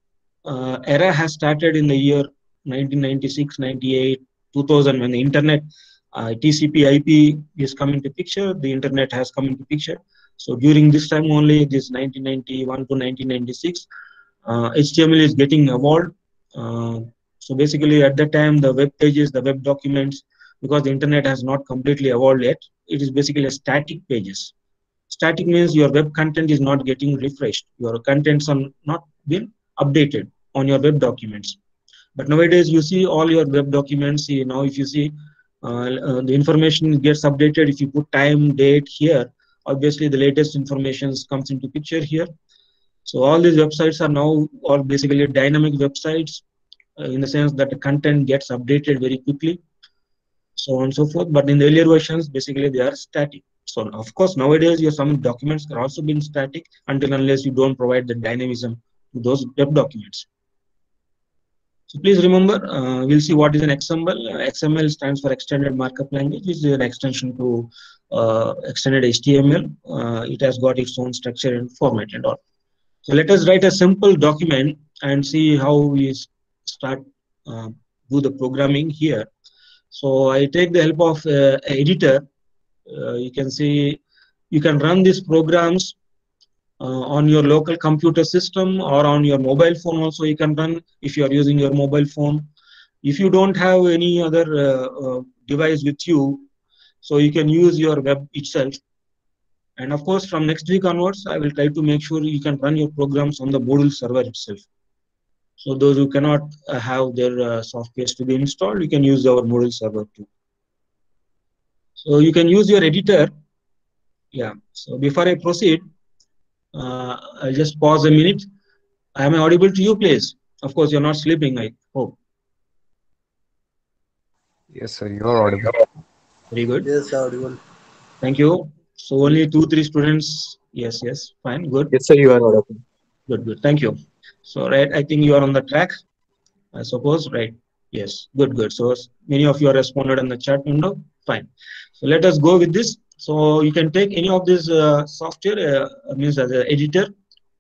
uh, era has started in the year 1996, 98, 2000 when the internet uh, TCP IP is coming to picture, the internet has come into picture. So during this time only, this 1991 to 1996, HTML uh, is getting evolved. Uh, so basically at that time, the web pages, the web documents, because the internet has not completely evolved yet, it is basically a static pages. Static means your web content is not getting refreshed. Your contents are not been updated on your web documents. But nowadays you see all your web documents, you know, if you see uh, uh, the information gets updated, if you put time, date here, obviously the latest information comes into picture here. So all these websites are now all basically dynamic websites in the sense that the content gets updated very quickly, so on and so forth. But in the earlier versions, basically they are static. So of course, nowadays your some documents are also being static until unless you don't provide the dynamism to those web documents. So please remember, uh, we'll see what is an XML. XML stands for Extended Markup Language. which is an extension to uh, extended HTML. Uh, it has got its own structure and format and all. So let us write a simple document and see how we start uh, do the programming here. So I take the help of uh, editor. Uh, you can see you can run these programs uh, on your local computer system or on your mobile phone also you can run if you are using your mobile phone. If you don't have any other uh, uh, device with you, so you can use your web itself. And of course, from next week onwards, I will try to make sure you can run your programs on the Moodle server itself. So those who cannot uh, have their uh, software to be installed, you can use our Moodle server too. So you can use your editor. Yeah. So before I proceed, uh, I'll just pause a minute. I am I audible to you, please? Of course, you're not sleeping, I hope. Yes, sir. You are audible. Very good. Yes, sir. audible. Thank you. So only two, three students. Yes, yes. Fine. Good. Yes, sir, you are audible. Good, good. Thank you. So, right, I think you are on the track, I suppose, right? Yes, good, good. So, many of you are responded in the chat window. Fine. So, let us go with this. So, you can take any of this uh, software, uh, means as an editor.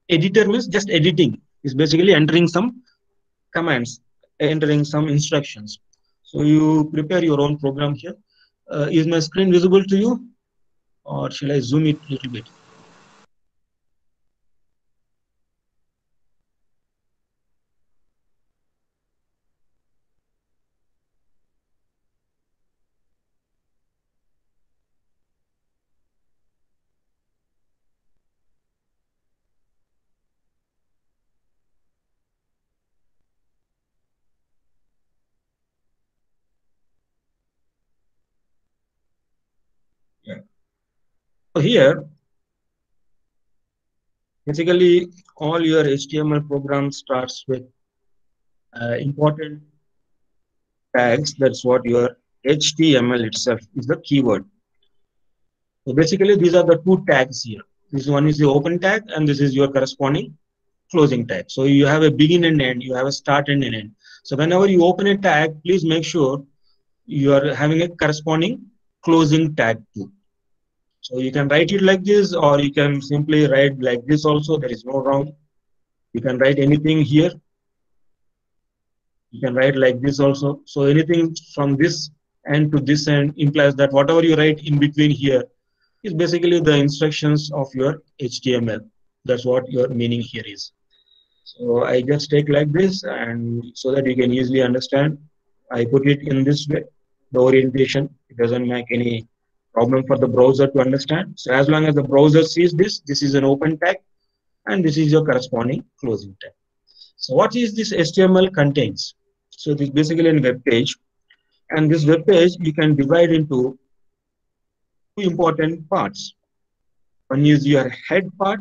Editor means just editing, is basically entering some commands, entering some instructions. So, you prepare your own program here. Uh, is my screen visible to you? Or shall I zoom it a little bit? So here, basically all your HTML program starts with uh, important tags. That's what your HTML itself is the keyword. So basically these are the two tags here. This one is the open tag and this is your corresponding closing tag. So you have a begin and end, you have a start and an end. So whenever you open a tag, please make sure you are having a corresponding closing tag too. So you can write it like this, or you can simply write like this also. There is no wrong. You can write anything here. You can write like this also. So anything from this end to this end implies that whatever you write in between here is basically the instructions of your HTML. That's what your meaning here is. So I just take like this and so that you can easily understand. I put it in this way, the orientation. It doesn't make any problem for the browser to understand. So as long as the browser sees this, this is an open tag and this is your corresponding closing tag. So what is this HTML contains? So this is basically a web page and this web page you can divide into two important parts. One is your head part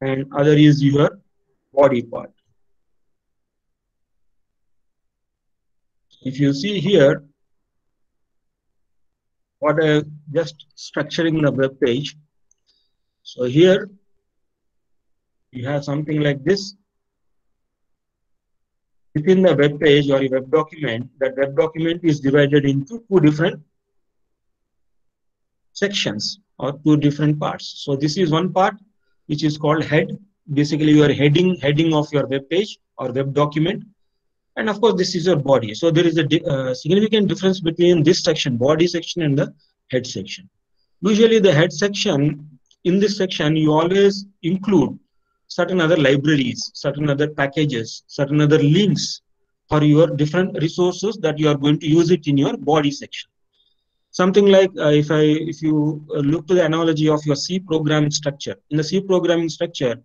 and other is your body part. If you see here, what I just structuring the web page. So here you have something like this. Within the web page or a web document, that web document is divided into two different sections or two different parts. So this is one part which is called head. Basically, your heading heading of your web page or web document and of course this is your body. So there is a uh, significant difference between this section body section and the head section. Usually the head section in this section you always include certain other libraries certain other packages certain other links for your different resources that you are going to use it in your body section. Something like uh, if i if you uh, look to the analogy of your c programming structure. In the c programming structure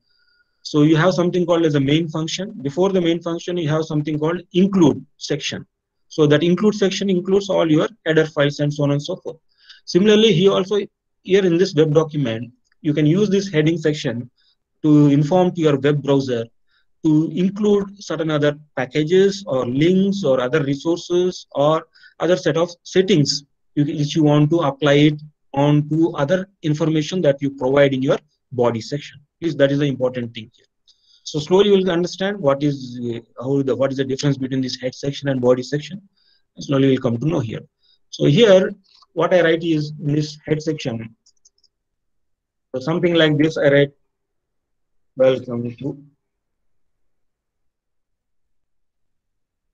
so you have something called as a main function. Before the main function, you have something called include section. So that include section includes all your header files and so on and so forth. Similarly, here also here in this web document, you can use this heading section to inform to your web browser to include certain other packages or links or other resources or other set of settings which you want to apply it on to other information that you provide in your body section. That is the important thing here. So slowly you will understand what is uh, how the what is the difference between this head section and body section. Slowly you'll come to know here. So here, what I write is in this head section. So something like this, I write, welcome to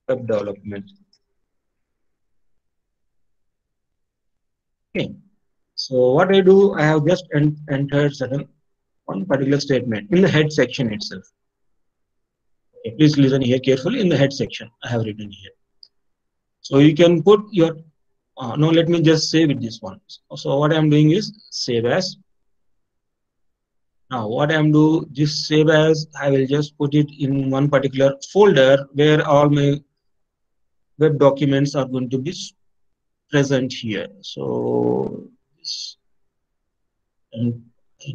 web development. Okay. So what I do, I have just entered certain one particular statement in the head section itself. Okay, please listen here carefully in the head section. I have written here. So you can put your, uh, no, let me just save it this one. So what I'm doing is save as. Now what I'm do this save as, I will just put it in one particular folder where all my web documents are going to be present here. So and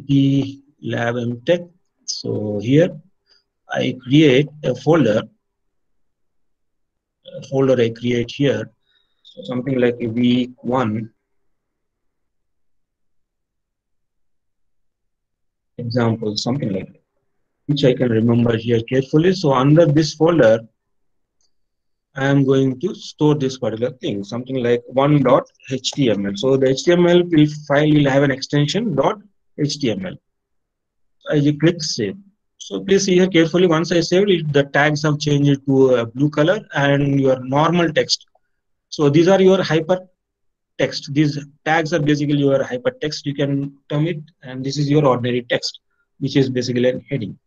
the lab tech. So here I create a folder folder I create here. So something like a week one example, something like that, which I can remember here carefully. So under this folder, I am going to store this particular thing, something like one.html. So the HTML file will have an extension dot HTML. I click save. So please see here carefully. Once I saved it, the tags have changed to a blue color and your normal text. So these are your hyper text. These tags are basically your hypertext. You can term it, and this is your ordinary text, which is basically a heading.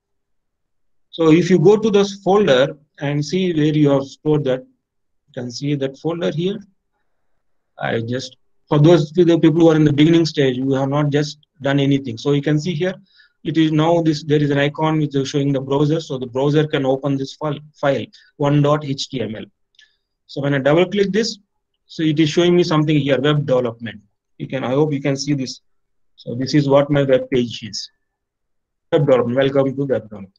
So if you go to this folder and see where you have stored that, you can see that folder here. I just for those people who are in the beginning stage, you have not just done anything. So you can see here it is now this there is an icon which is showing the browser so the browser can open this file file one.html so when i double click this so it is showing me something here web development. You can i hope you can see this. So this is what my web page is. Web development welcome to web development.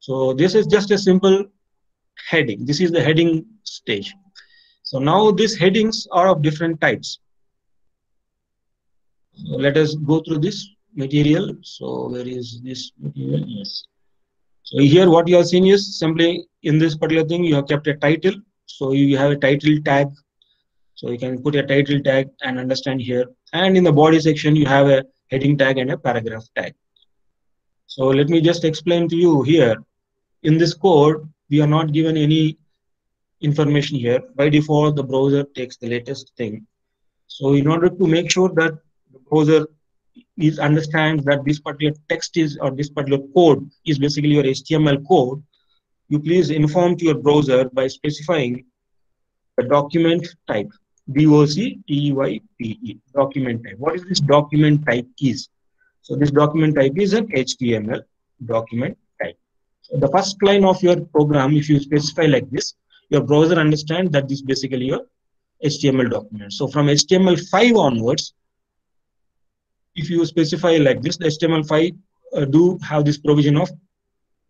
So this is just a simple heading. This is the heading stage. So now these headings are of different types. So let us go through this material. So where is this material? Yes. So here what you have seen is simply in this particular thing you have kept a title. So you have a title tag. So you can put a title tag and understand here. And in the body section you have a heading tag and a paragraph tag. So let me just explain to you here. In this code, we are not given any information here. By default, the browser takes the latest thing. So in order to make sure that the browser is understands that this particular text is or this particular code is basically your HTML code, you please inform to your browser by specifying the document type. D-O-C-T-Y-P-E, document type. What is this document type is? So this document type is an HTML document type. So the first line of your program, if you specify like this, your browser understands that this is basically your HTML document. So from HTML5 onwards, if you specify like this, the HTML5 uh, do have this provision of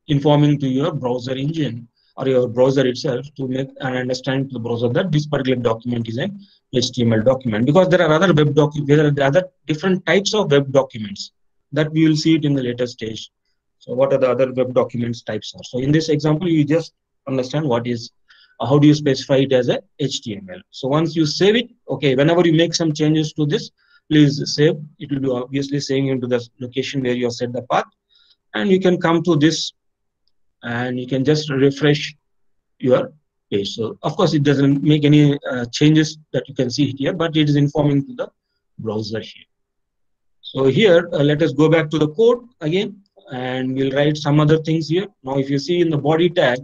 informing to your browser engine or your browser itself to make and understand to the browser that this particular document is an HTML document because there are other web documents, there are other different types of web documents that we will see it in the later stage. So what are the other web documents types are? So in this example, you just understand what is, uh, how do you specify it as a HTML. So once you save it, okay, whenever you make some changes to this, please save. It will be obviously saving into the location where you have set the path. And you can come to this and you can just refresh your page. So of course, it doesn't make any uh, changes that you can see here, but it is informing to the browser here. So here, uh, let us go back to the code again, and we'll write some other things here. Now, if you see in the body tag,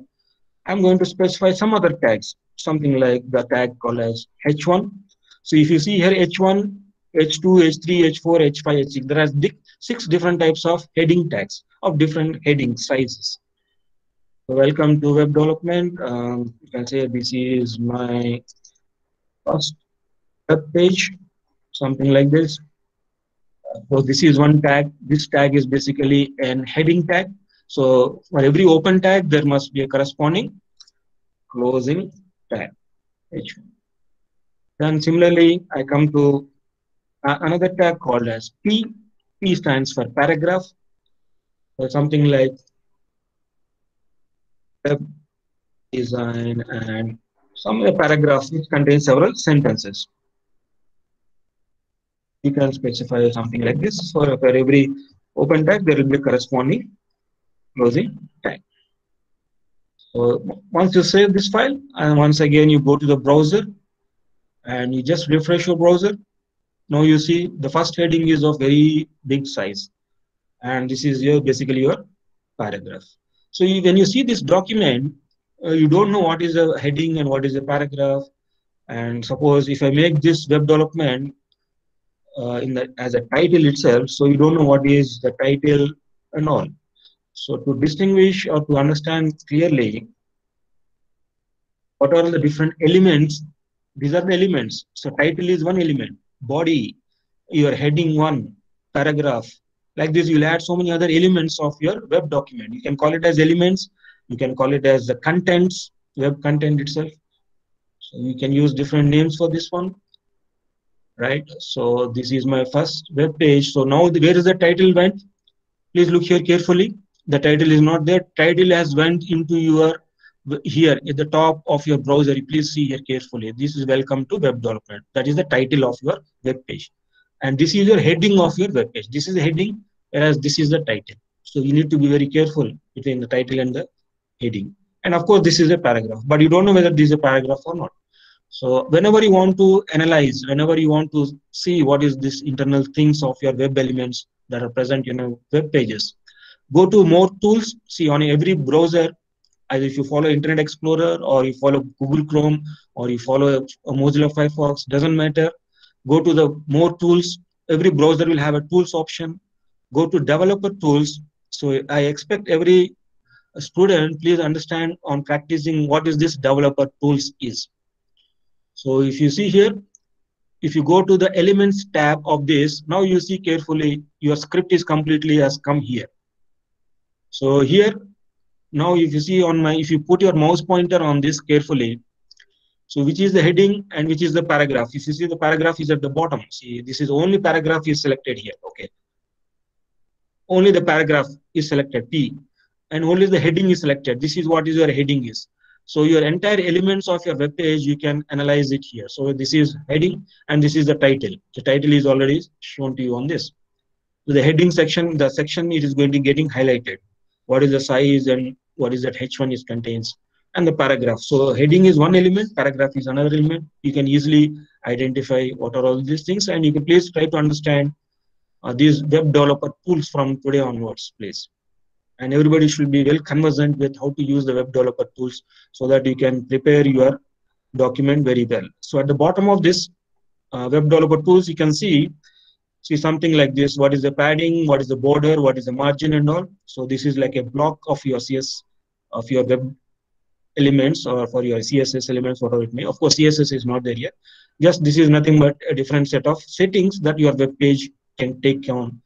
I'm going to specify some other tags, something like the tag called as H1. So if you see here H1, H2, H3, H4, H5, H6. There are six different types of heading tags of different heading sizes. Welcome to web development. Um, you can say this is my first web page, something like this. So this is one tag. This tag is basically an heading tag. So for every open tag, there must be a corresponding closing tag. H1. Then similarly, I come to uh, another tag called as P. P stands for paragraph. So something like web design and some paragraph which contains several sentences. You can specify something like this. For, for every open tag, there will be a corresponding closing tag. So once you save this file, and once again you go to the browser and you just refresh your browser. Now you see the first heading is of very big size. And this is your basically your paragraph. So you, when you see this document, uh, you don't know what is a heading and what is a paragraph. And suppose if I make this web development uh, in the, as a title itself, so you don't know what is the title and all. So to distinguish or to understand clearly what are the different elements, these are the elements. So title is one element, body, your heading one, paragraph. Like this, you'll add so many other elements of your web document. You can call it as elements, you can call it as the contents, web content itself. So you can use different names for this one. Right. So this is my first web page. So now the, where is the title went? Please look here carefully the title is not there title has went into your here at the top of your browser please see here carefully. This is welcome to web development. That is the title of your web page. And this is your heading of your web page. This is the heading whereas this is the title. So you need to be very careful between the title and the heading. And of course this is a paragraph but you don't know whether this is a paragraph or not. So whenever you want to analyze whenever you want to see what is this internal things of your web elements that are present in your web pages go to more tools. See on every browser either if you follow internet explorer or you follow google chrome or you follow mozilla firefox doesn't matter. Go to the more tools. Every browser will have a tools option. Go to developer tools. So i expect every student please understand on practicing what is this developer tools is. So if you see here if you go to the elements tab of this now you see carefully your script is completely has come here. So here, now if you see on my, if you put your mouse pointer on this carefully, so which is the heading and which is the paragraph. If you see the paragraph is at the bottom, see this is only paragraph is selected here, okay. Only the paragraph is selected, P, and only the heading is selected. This is what is your heading is. So your entire elements of your web page, you can analyze it here. So this is heading and this is the title. The title is already shown to you on this. So the heading section, the section it is going to be getting highlighted what is the size and what is that h1 is contains. And the paragraph. So heading is one element paragraph is another element. You can easily identify what are all these things and you can please try to understand uh, these web developer tools from today onwards please. And everybody should be well conversant with how to use the web developer tools so that you can prepare your document very well. So at the bottom of this uh, web developer tools you can see see something like this what is the padding what is the border what is the margin and all. So this is like a block of your cs of your web elements or for your css elements whatever it may. Of course css is not there yet. Just this is nothing but a different set of settings that your web page can take on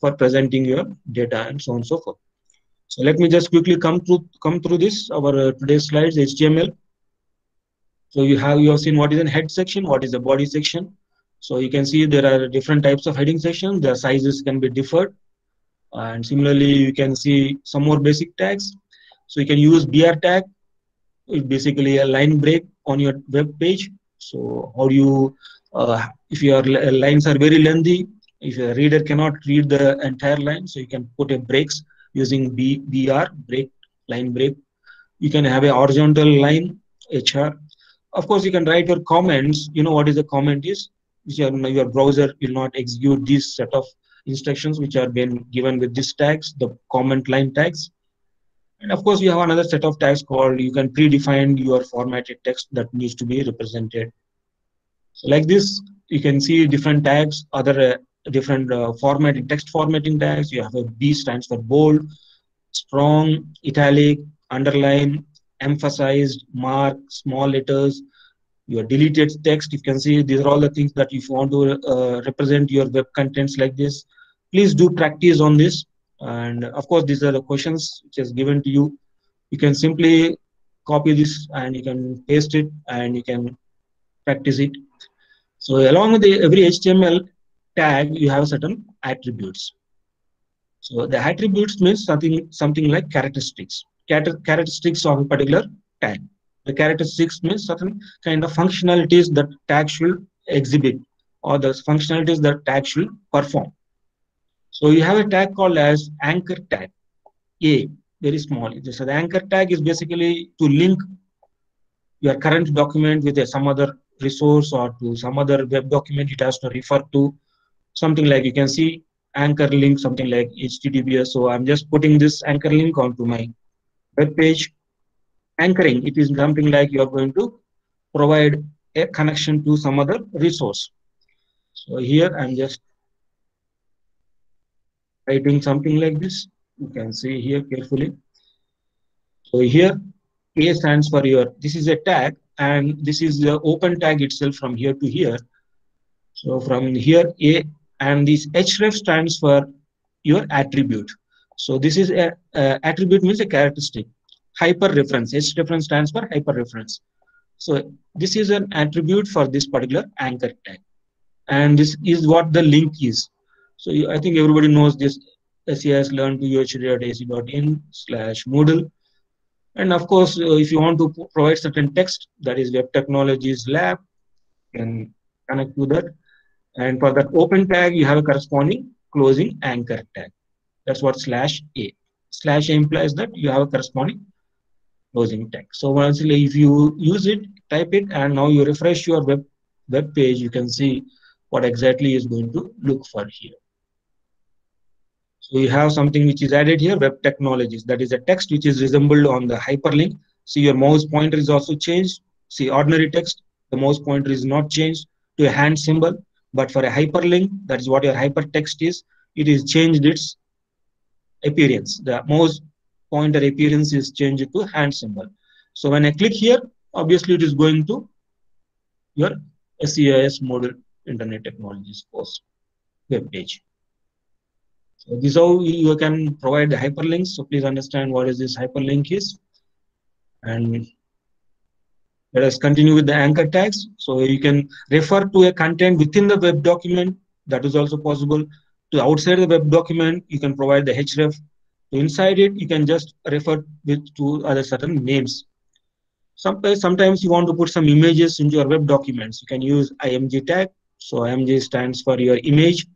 for presenting your data and so on and so forth. So let me just quickly come through come through this our uh, today's slides html so you have you have seen what is a head section what is the body section so you can see there are different types of heading sections. Their sizes can be differed. And similarly, you can see some more basic tags. So you can use BR tag. It's basically a line break on your web page. So how do you, uh, if your lines are very lengthy, if a reader cannot read the entire line, so you can put a breaks using B, BR, break, line break. You can have a horizontal line, HR. Of course, you can write your comments. You know what is the comment is are, your browser will not execute this set of instructions which are been given with these tags, the comment line tags. And of course, you have another set of tags called you can predefine your formatted text that needs to be represented. So like this, you can see different tags, other uh, different uh, formatting, text formatting tags. You have a B stands for bold, strong, italic, underline, emphasized, mark, small letters, your deleted text. You can see these are all the things that if you want to uh, represent your web contents like this please do practice on this. And of course these are the questions which is given to you. You can simply copy this and you can paste it and you can practice it. So along with the, every HTML tag, you have certain attributes. So the attributes means something something like characteristics, characteristics of a particular tag. The characteristics means certain kind of functionalities that tag should exhibit or the functionalities that tag should perform. So you have a tag called as anchor tag, A, very small. So the anchor tag is basically to link your current document with some other resource or to some other web document it has to refer to something like you can see anchor link something like https so i'm just putting this anchor link onto my web page anchoring it is something like you are going to provide a connection to some other resource. So here i'm just writing something like this. You can see here carefully. So here a stands for your this is a tag and this is the open tag itself from here to here. So from here a and this href stands for your attribute. So this is a, a attribute means a characteristic hyper reference h reference stands for hyper reference so this is an attribute for this particular anchor tag and this is what the link is so you, i think everybody knows this SES learn to uohyd.ac.in slash moodle and of course, uh, if you want to provide certain text, that is Web Technologies Lab, you can connect to that. And for that open tag, you have a corresponding closing anchor tag. That's what slash A. Slash A implies that you have a corresponding closing tag. So once if you use it, type it, and now you refresh your web web page, you can see what exactly is going to look for here. So you have something which is added here, web technologies. That is a text which is resembled on the hyperlink. See your mouse pointer is also changed. See ordinary text, the mouse pointer is not changed to a hand symbol. But for a hyperlink, that is what your hypertext is, it is changed its appearance. The mouse pointer appearance is changed to hand symbol. So when I click here, obviously it is going to your SEIS Moodle Internet Technologies course web page. So this is how you can provide the hyperlinks. So please understand what is this hyperlink is. And let us continue with the anchor tags. So you can refer to a content within the web document. That is also possible. To outside the web document, you can provide the href. Inside it, you can just refer with to other certain names. Sometimes, sometimes you want to put some images into your web documents. You can use img tag. So img stands for your image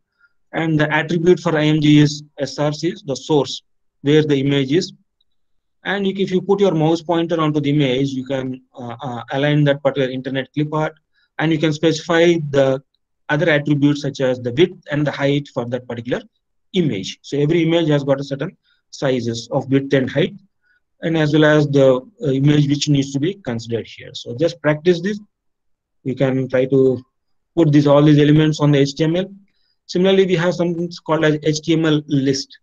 and the attribute for img is src is the source where the image is and if you put your mouse pointer onto the image you can uh, uh, align that particular internet clip art and you can specify the other attributes such as the width and the height for that particular image so every image has got a certain sizes of width and height and as well as the uh, image which needs to be considered here so just practice this we can try to put these all these elements on the html Similarly, we have something called as HTML list.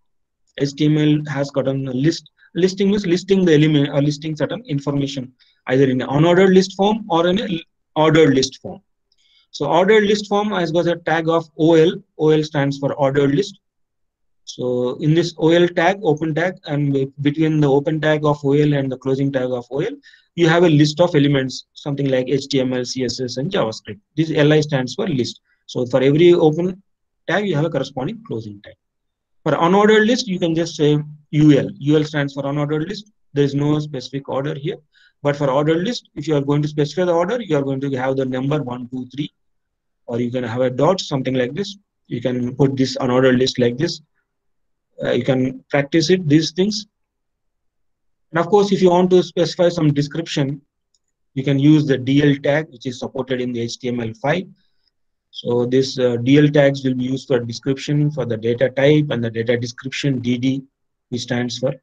HTML has gotten a list. Listing means listing the element or listing certain information either in an unordered list form or in an ordered list form. So ordered list form has got a tag of OL. OL stands for ordered list. So in this OL tag, open tag, and between the open tag of OL and the closing tag of OL, you have a list of elements, something like HTML, CSS, and JavaScript. This LI stands for list. So for every open tag, you have a corresponding closing tag. For unordered list, you can just say UL. UL stands for unordered list. There is no specific order here. But for ordered list, if you are going to specify the order, you are going to have the number one, two, three, or you can have a dot, something like this. You can put this unordered list like this. Uh, you can practice it, these things. And of course, if you want to specify some description, you can use the DL tag, which is supported in the HTML5. So this uh, DL tags will be used for description for the data type and the data description DD, which stands for.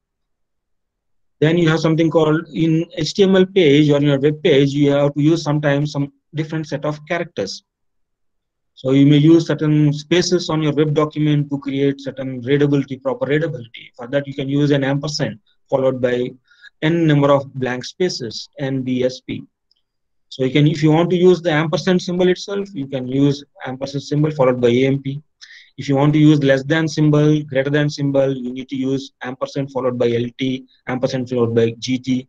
Then you have something called in HTML page or your web page, you have to use sometimes some different set of characters. So you may use certain spaces on your web document to create certain readability, proper readability. For that, you can use an ampersand followed by n number of blank spaces, NBSP. So you can, if you want to use the ampersand symbol itself, you can use ampersand symbol followed by AMP. If you want to use less than symbol, greater than symbol, you need to use ampersand followed by LT, ampersand followed by GT,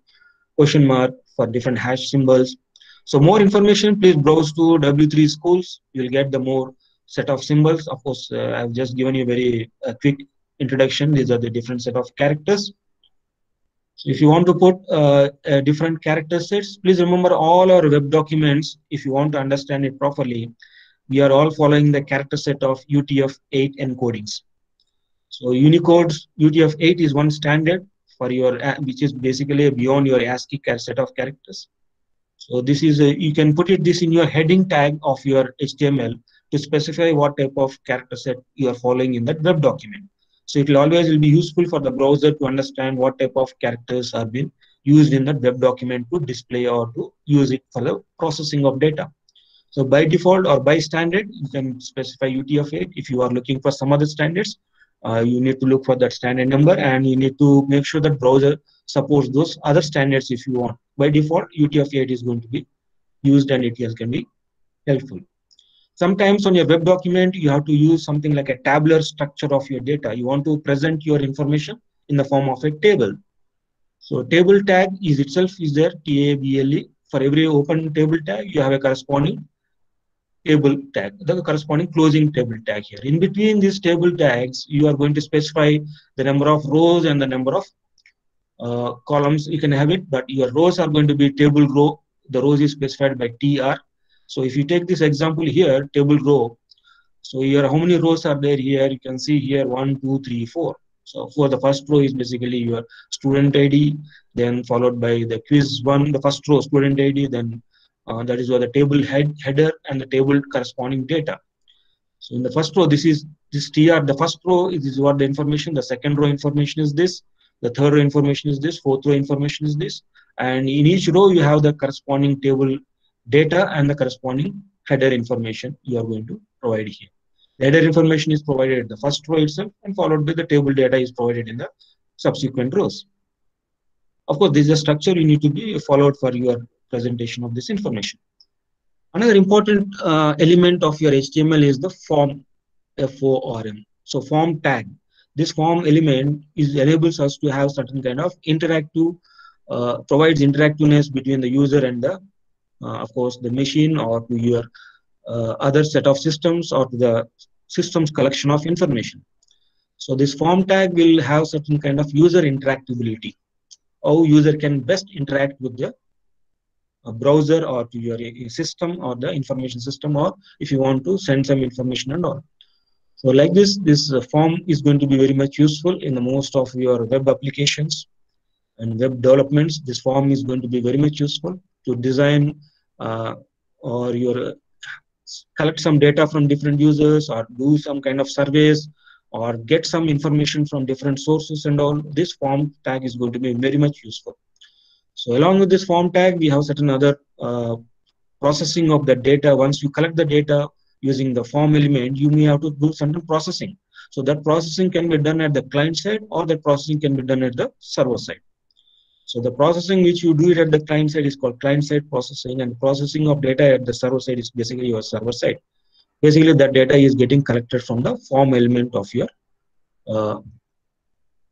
question mark for different hash symbols. So more information, please browse to W3 schools. You'll get the more set of symbols. Of course, uh, I've just given you a very uh, quick introduction. These are the different set of characters. So if you want to put uh, different character sets, please remember all our web documents, if you want to understand it properly, we are all following the character set of UTF-8 encodings. So Unicode UTF-8 is one standard for your, uh, which is basically beyond your ASCII set of characters. So this is, a, you can put it this in your heading tag of your HTML to specify what type of character set you are following in that web document. So it will always will be useful for the browser to understand what type of characters are being used in the web document to display or to use it for the processing of data. So by default or by standard, you can specify UTF-8. If you are looking for some other standards, Uh, you need to look for that standard number and you need to make sure that browser supports those other standards if you want. By default, UTF-8 is going to be used and it can be helpful. Sometimes on your web document, you have to use something like a tabular structure of your data. You want to present your information in the form of a table. So table tag is itself is there, T-A-B-L-E. For every open table tag, you have a corresponding table tag, the corresponding closing table tag here. In between these table tags, you are going to specify the number of rows and the number of uh, columns. You can have it, but your rows are going to be table row. The rows is specified by TR so if you take this example here, table row, so here how many rows are there here? You can see here one, two, three, four. So for the first row is basically your student ID, then followed by the quiz one, the first row student ID, then uh, that is where the table head header and the table corresponding data. So in the first row, this is this TR. The first row is what the information. The second row information is this. The third row information is this. Fourth row information is this. And in each row, you have the corresponding table data and the corresponding header information you are going to provide here. The header information is provided in the first row itself and followed by the table data is provided in the subsequent rows. Of course, this is a structure you need to be followed for your presentation of this information. Another important uh, element of your HTML is the form FORM. So form tag. This form element is enables us to have certain kind of interactive, uh, provides interactiveness between the user and the uh, of course, the machine or to your uh, other set of systems or to the systems collection of information. So this form tag will have certain kind of user interactability. How user can best interact with the browser or to your system or the information system or if you want to send some information and all. So like this, this form is going to be very much useful in the most of your web applications and web developments. This form is going to be very much useful to design uh, or you uh, collect some data from different users or do some kind of surveys or get some information from different sources and all, this form tag is going to be very much useful. So along with this form tag, we have certain other uh, processing of the data. Once you collect the data using the form element, you may have to do certain processing. So that processing can be done at the client side or that processing can be done at the server side. So the processing which you do it at the client side is called client side processing and processing of data at the server side is basically your server side. Basically that data is getting collected from the form element of your uh,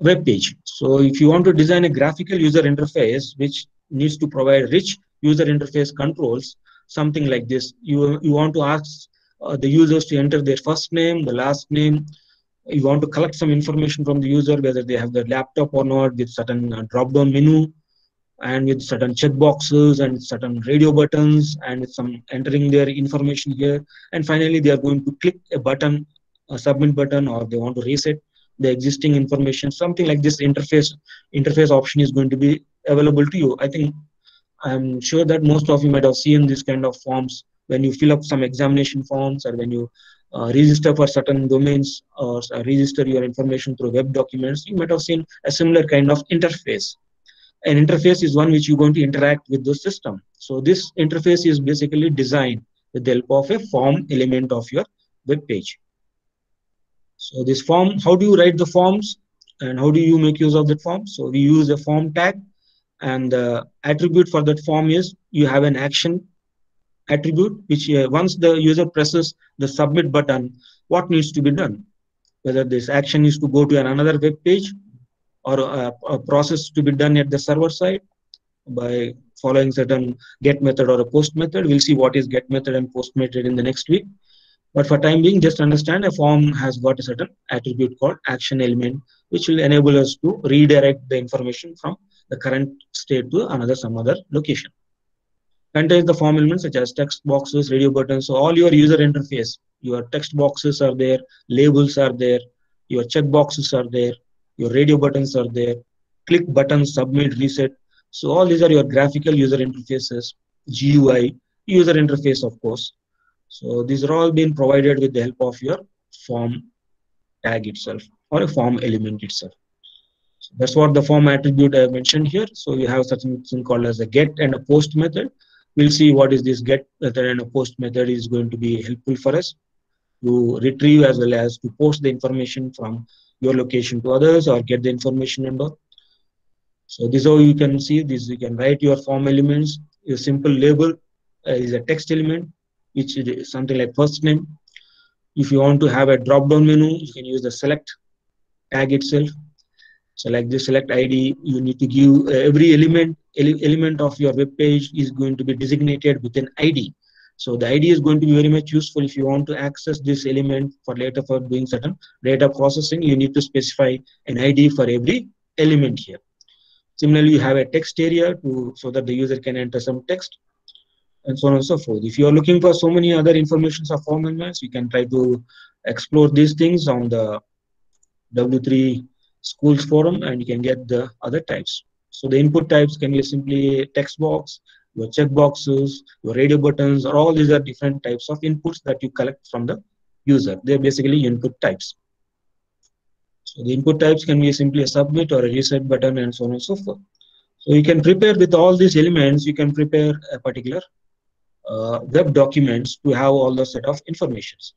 web page. So if you want to design a graphical user interface which needs to provide rich user interface controls, something like this, you, you want to ask uh, the users to enter their first name, the last name, you want to collect some information from the user, whether they have the laptop or not, with certain uh, drop-down menu, and with certain checkboxes and certain radio buttons, and some entering their information here. And finally, they are going to click a button, a submit button, or they want to reset the existing information. Something like this interface interface option is going to be available to you. I think I'm sure that most of you might have seen this kind of forms when you fill up some examination forms or when you uh, register for certain domains or uh, register your information through web documents, you might have seen a similar kind of interface. An interface is one which you're going to interact with the system. So this interface is basically designed with the help of a form element of your web page. So this form, how do you write the forms and how do you make use of that form? So we use a form tag and the attribute for that form is you have an action attribute, which uh, once the user presses the submit button, what needs to be done? Whether this action is to go to another web page or a, a process to be done at the server side, by following certain get method or a post method. We'll see what is get method and post method in the next week. But for time being, just understand a form has got a certain attribute called action element, which will enable us to redirect the information from the current state to another some other location. Contains the form elements such as text boxes, radio buttons, so all your user interface, your text boxes are there, labels are there, your check boxes are there, your radio buttons are there, click buttons, submit, reset. So all these are your graphical user interfaces, GUI, user interface, of course. So these are all being provided with the help of your form tag itself or a form element itself. So that's what the form attribute I mentioned here. So you have such thing called as a get and a post method. We'll see what is this get method and a post method is going to be helpful for us to retrieve as well as to post the information from your location to others or get the information and all. So this is how you can see this. You can write your form elements. Your simple label is a text element, which is something like first name. If you want to have a drop-down menu, you can use the select tag itself. So like this select ID, you need to give uh, every element ele element of your web page is going to be designated with an ID. So the ID is going to be very much useful if you want to access this element for later for doing certain data processing. You need to specify an ID for every element here. Similarly, you have a text area to so that the user can enter some text and so on and so forth. If you are looking for so many other informations of form elements, you can try to explore these things on the W3 schools forum and you can get the other types. So the input types can be simply text box, your check boxes, your radio buttons, or all these are different types of inputs that you collect from the user. They're basically input types. So the input types can be simply a submit or a reset button and so on and so forth. So you can prepare with all these elements, you can prepare a particular uh, web documents to have all the set of informations.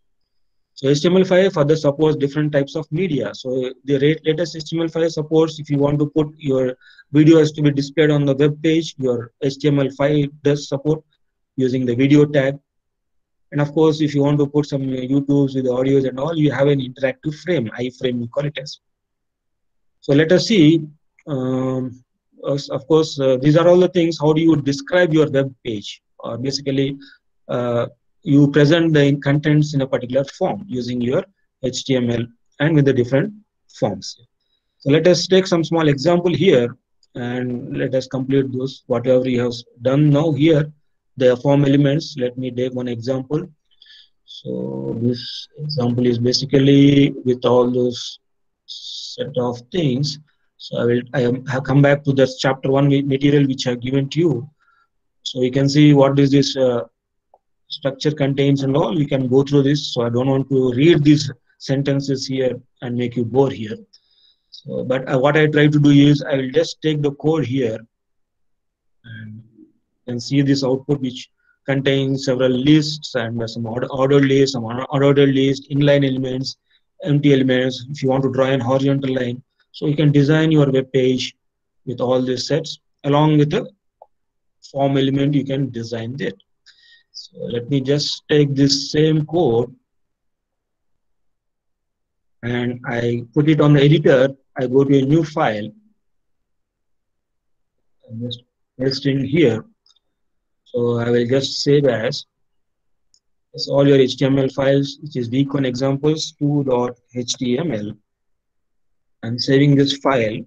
So HTML5 further supports different types of media. So the latest HTML5 supports if you want to put your videos to be displayed on the web page, your HTML5 does support using the video tag. And of course, if you want to put some YouTubes with audios and all, you have an interactive frame, iframe we call it as. So let us see. Um, of course, uh, these are all the things. How do you describe your web page? Or basically, uh, you present the contents in a particular form using your HTML and with the different forms. So let us take some small example here and let us complete those whatever we have done now here the form elements. Let me take one example. So this example is basically with all those set of things. So i will i have come back to this chapter one material which i have given to you so you can see what is this uh, structure contains and all. We can go through this. So i don't want to read these sentences here and make you bore here. So but uh, what i try to do is i will just take the code here and can see this output which contains several lists and some order, ordered list some unordered list inline elements empty elements. If you want to draw an horizontal line so you can design your web page with all these sets along with the form element you can design that so let me just take this same code and I put it on the editor. I go to a new file. I'm just pasting here. So I will just save as it's all your HTML files, which is week1 examples 2.html. I'm saving this file.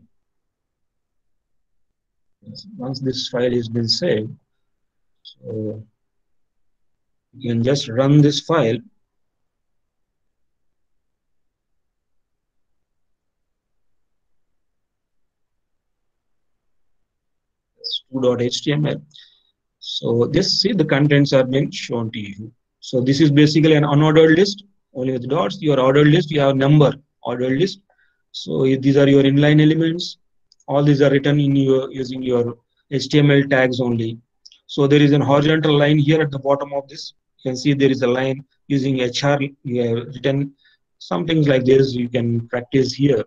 Once this file has been saved, so you can just run this file. Html so this see the contents are being shown to you. So this is basically an unordered list. Only with dots your ordered list you have number ordered list. So these are your inline elements all these are written in your using your html tags only so there is an horizontal line here at the bottom of this you can see there is a line using hr you uh, have written some things like this you can practice here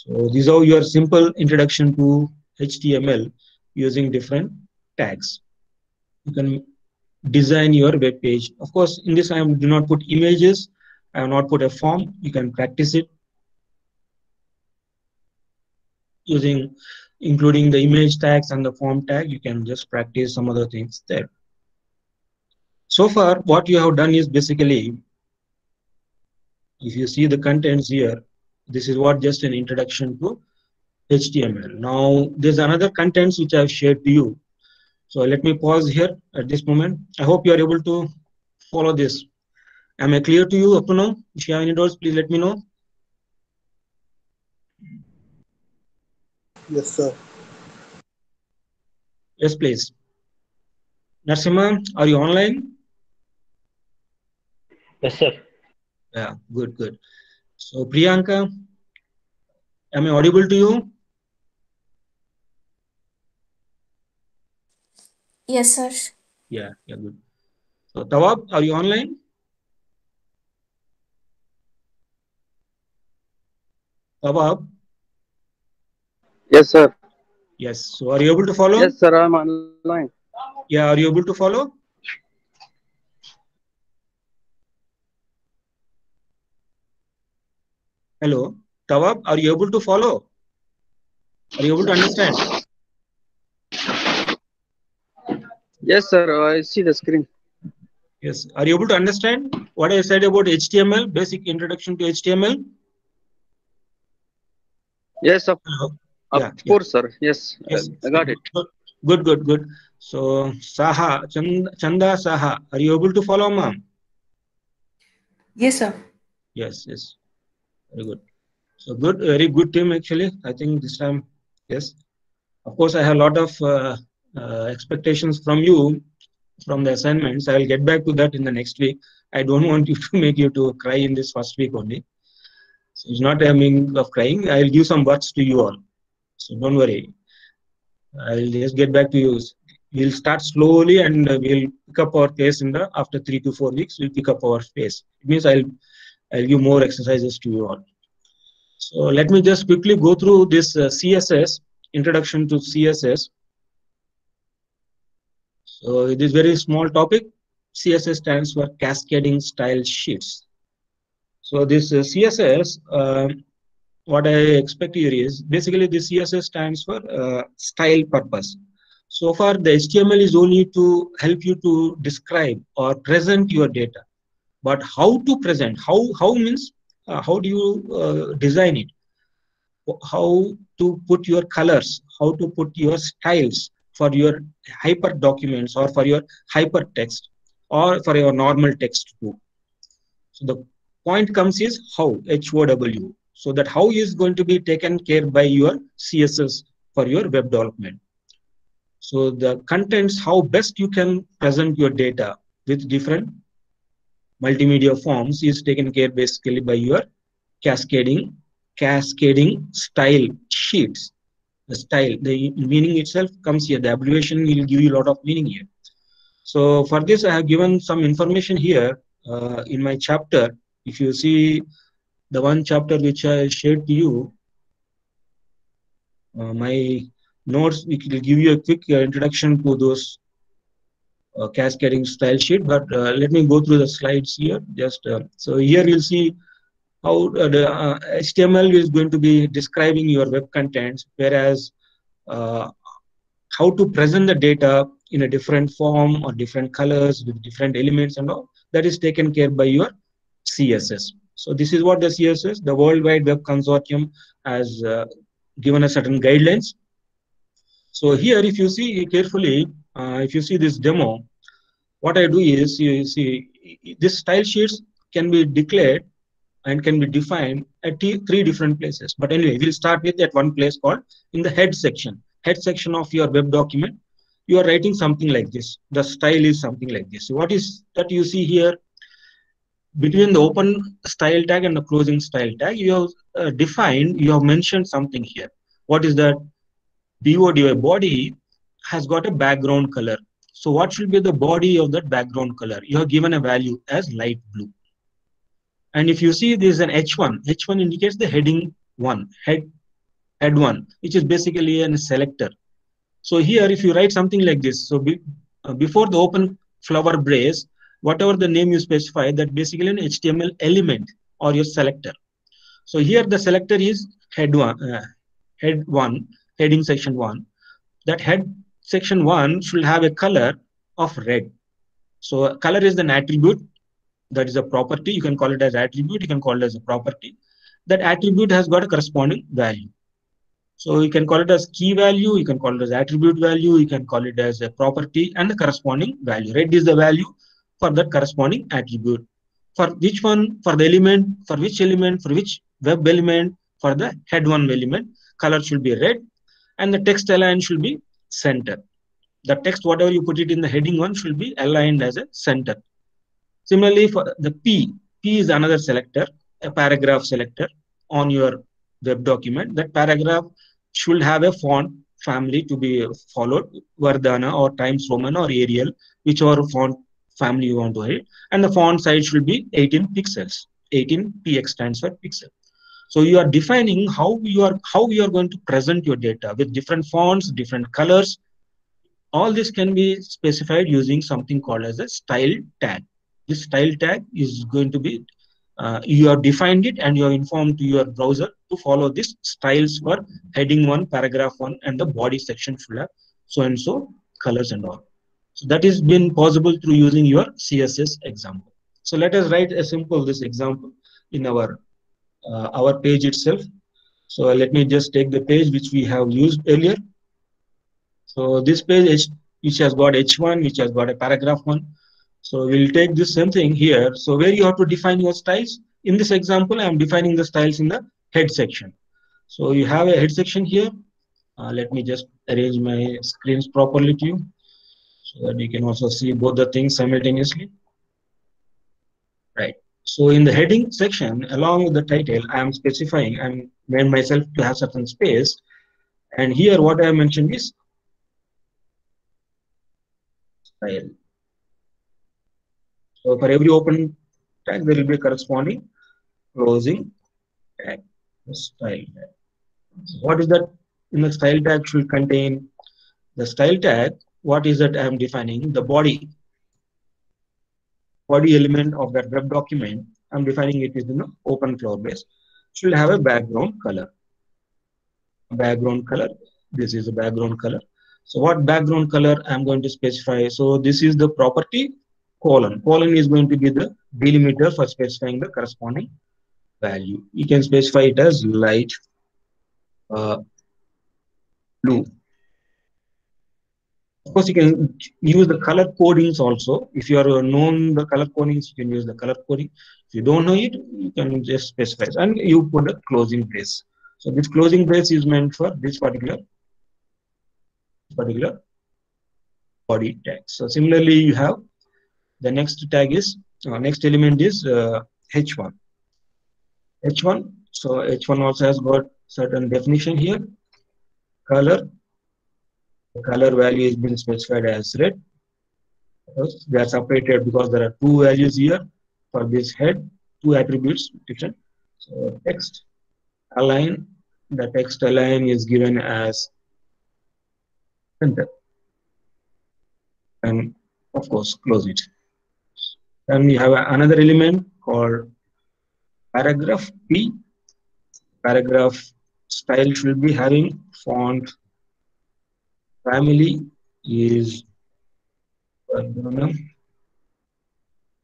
so these are your simple introduction to HTML using different tags. You can design your web page. Of course, in this I do not put images. I have not put a form. You can practice it using including the image tags and the form tag. You can just practice some other things there. So far, what you have done is basically, if you see the contents here, this is what just an introduction to HTML. Now, there's another contents which I've shared to you. So let me pause here at this moment. I hope you are able to follow this. Am I clear to you up to now? If you have any doubts, please let me know. Yes, sir. Yes, please. Narsima, are you online? Yes, sir. Yeah, good, good. So Priyanka, am I audible to you? Yes, sir. Yeah, yeah, good. So Tawab, are you online? Tawab, Yes, sir. yes. So are you able to follow? Yes, sir. I'm online. Yeah, are you able to follow? Hello, Tawab, are you able to follow? Are you able to understand? Yes, sir. I see the screen. Yes. Are you able to understand what I said about HTML, basic introduction to HTML? Yes, of, Hello. Of Yeah, yeah. course, sir. Yes, Yes. I, I got it. Good, good, good. So, Saha, Chand- Chanda Saha, are you able to follow, ma'am? Yes, sir. Yes, yes. Very good. So good, very good team actually. I think this time, yes. Of course, I have a lot of uh, uh, expectations from you from the assignments. I will get back to that in the next week. I don't want you *laughs* to make you to cry in this first week only. So it's not a mean of crying. I will give some words to you all. So don't worry. I'll just get back to you. We'll start slowly and we'll pick up our pace in the after three to four weeks. We'll pick up our pace. It means I'll I'll give more exercises to you all. So let me just quickly go through this uh, CSS introduction to CSS. So it is very small topic. CSS stands for Cascading Style Sheets. So this uh, CSS, what I expect here is basically the CSS stands for uh, style purpose. So far, the HTML is only to help you to describe or present your data. But how to present? How how means uh, how do you uh, design it? How to put your colors? How to put your styles for your hyper documents or for your hypertext or for your normal text too. So the point comes is how H-O-W. So that how is going to be taken care by your CSS for your web development. So the contents, how best you can present your data with different multimedia forms is taken care basically by your cascading, cascading style sheets. The style, the meaning itself comes here. The abbreviation will give you a lot of meaning here. So for this, I have given some information here uh, in my chapter. If you see the one chapter which I shared to you, uh, my notes will give you a quick uh, introduction to those uh, cascading style sheet. But uh, let me go through the slides here. Just uh, so here you'll see how the HTML is going to be describing your web contents, whereas how to present the data in a different form or different colors with different elements and all that is taken care by your css so this is what the css the world wide web consortium has uh, given us certain guidelines so here if you see carefully uh, if you see this demo what i do is you see this style sheets can be declared and can be defined at three different places but anyway we'll start with that one place called in the head section head section of your web document you are writing something like this. The style is something like this. What is that you see here? Between the open style tag and the closing style tag, you have uh, defined, you have mentioned something here. What is that? BODY body has got a background color. So what should be the body of that background color? You have given a value as light blue. And if you see this is an H1, H1 indicates the heading one, head, head one, which is basically a selector. So here, if you write something like this, so be, uh, before the open flower brace, whatever the name you specify, that basically an HTML element or your selector. So here the selector is head one, uh, head one, heading section one, that head section one should have a color of red. So color is an attribute that is a property. You can call it as attribute. You can call it as a property. That attribute has got a corresponding value. So you can call it as key value. You can call it as attribute value. You can call it as a property and the corresponding value. Red is the value for that corresponding attribute. For which one? For the element. For which element? For which web element? For the head one element. Color should be red and the text align should be center. The text, whatever you put it in the heading one should be aligned as a center. Similarly, for the P, P is another selector, a paragraph selector on your web document. That paragraph should have a font family to be followed, Verdana or Times Roman or Arial, whichever font family you want to hit. And the font size should be 18 pixels. 18 px stands for pixel. So you are defining how you are how you are going to present your data with different fonts, different colors. All this can be specified using something called as a style tag. This style tag is going to be uh, you have defined it and you have informed to your browser to follow this styles for heading one, paragraph one, and the body section should have so and so colors and all. So that is been possible through using your CSS example. So let us write a simple this example in our uh, our page itself. So let me just take the page which we have used earlier. So this page which has got H1, which has got a paragraph one. So we'll take this same thing here. So where you have to define your styles. In this example, I'm defining the styles in the head section. So you have a head section here. Uh, let me just arrange my screens properly to you so that you can also see both the things simultaneously. Right. So in the heading section, along with the title, I am specifying, I'm made myself to have certain space. And here what I mentioned is style. So for every open tag, there will be a corresponding closing tag, style tag. What is that in the style tag should contain? The style tag, what is that I am defining? The body body element of that web document, I'm defining it is an open flower brace, should have a background color. Background color, this is a background color. So what background color I'm going to specify? So this is the property colon. Colon is going to be the delimiter for specifying the corresponding value. You can specify it as light uh, blue of course, you can use the color codings also. If you are known the color codings, you can use the color coding. If you don't know it, you can just specify and you put a closing brace. So this closing brace is meant for this particular particular body tag. So similarly, you have the next tag is uh, next element is uh, H1. H1. So H1 also has got certain definition here. Color color value is being specified as red. They are separated because there are two values here for this head, two attributes different. So text align, the text align is given as center. And of course, close it. Then we have another element called paragraph P. Paragraph style should be having font family is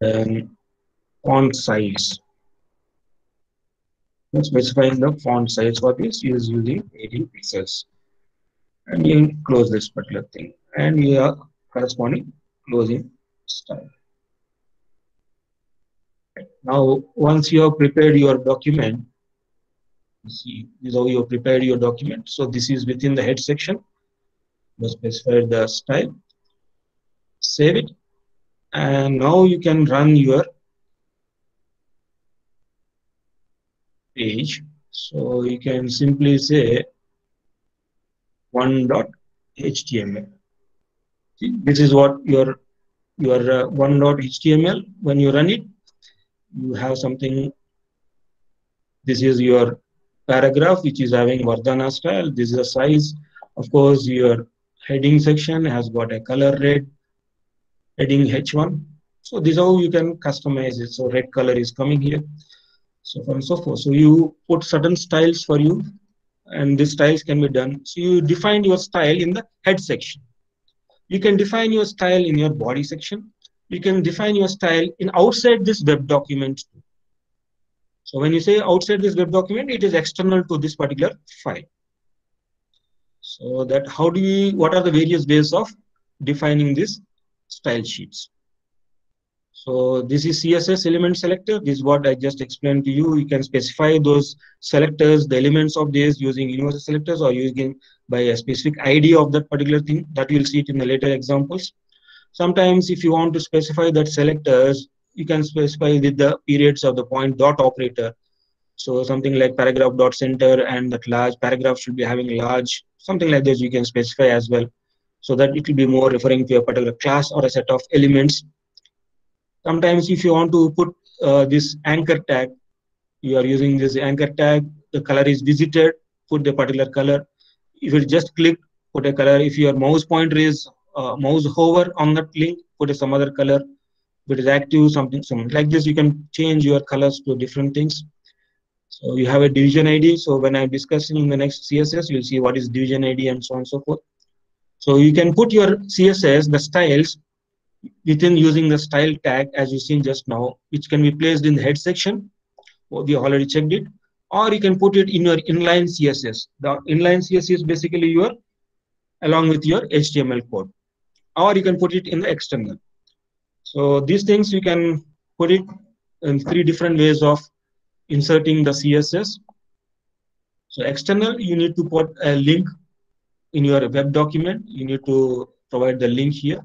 and font size. Specifying the font size for this is using 18 pixels. And you close this particular thing. And you are corresponding closing style. Now, once you have prepared your document, see, this is how you have prepared your document. So this is within the head section specify the style. Save it. And now you can run your page. So you can simply say one dot html See, this is what your your uh, one dot html when you run it you have something this is your paragraph which is having Verdana style. This is a size. Of course your heading section has got a color red heading h1 so this is how you can customize it so red color is coming here so on and so forth so you put certain styles for you and these styles can be done. So you define your style in the head section. You can define your style in your body section. You can define your style in outside this web document. So when you say outside this web document, it is external to this particular file. So that how do we, what are the various ways of defining this style sheets? So this is CSS element selector. This is what I just explained to you. You can specify those selectors, the elements of this using universal selectors or using by a specific ID of that particular thing that you'll see it in the later examples. Sometimes if you want to specify that selectors, you can specify with the periods of the point dot operator. So something like paragraph dot center and that large paragraph should be having large, something like this you can specify as well. So that it will be more referring to a particular class or a set of elements. Sometimes if you want to put uh, this anchor tag you are using this anchor tag the color is visited put the particular color. If you just click put a color. If your mouse pointer is uh, mouse hover on that link put some other color. If it is active something something like this you can change your colors to different things so you have a division id so when i'm discussing in the next css you'll see what is division id and so on and so forth so you can put your css the styles within using the style tag as you seen just now, which can be placed in the head section. We already checked it. Or you can put it in your inline CSS. The inline CSS is basically your along with your HTML code. Or you can put it in the external. So these things you can put it in three different ways of inserting the CSS. So external, you need to put a link in your web document. You need to provide the link here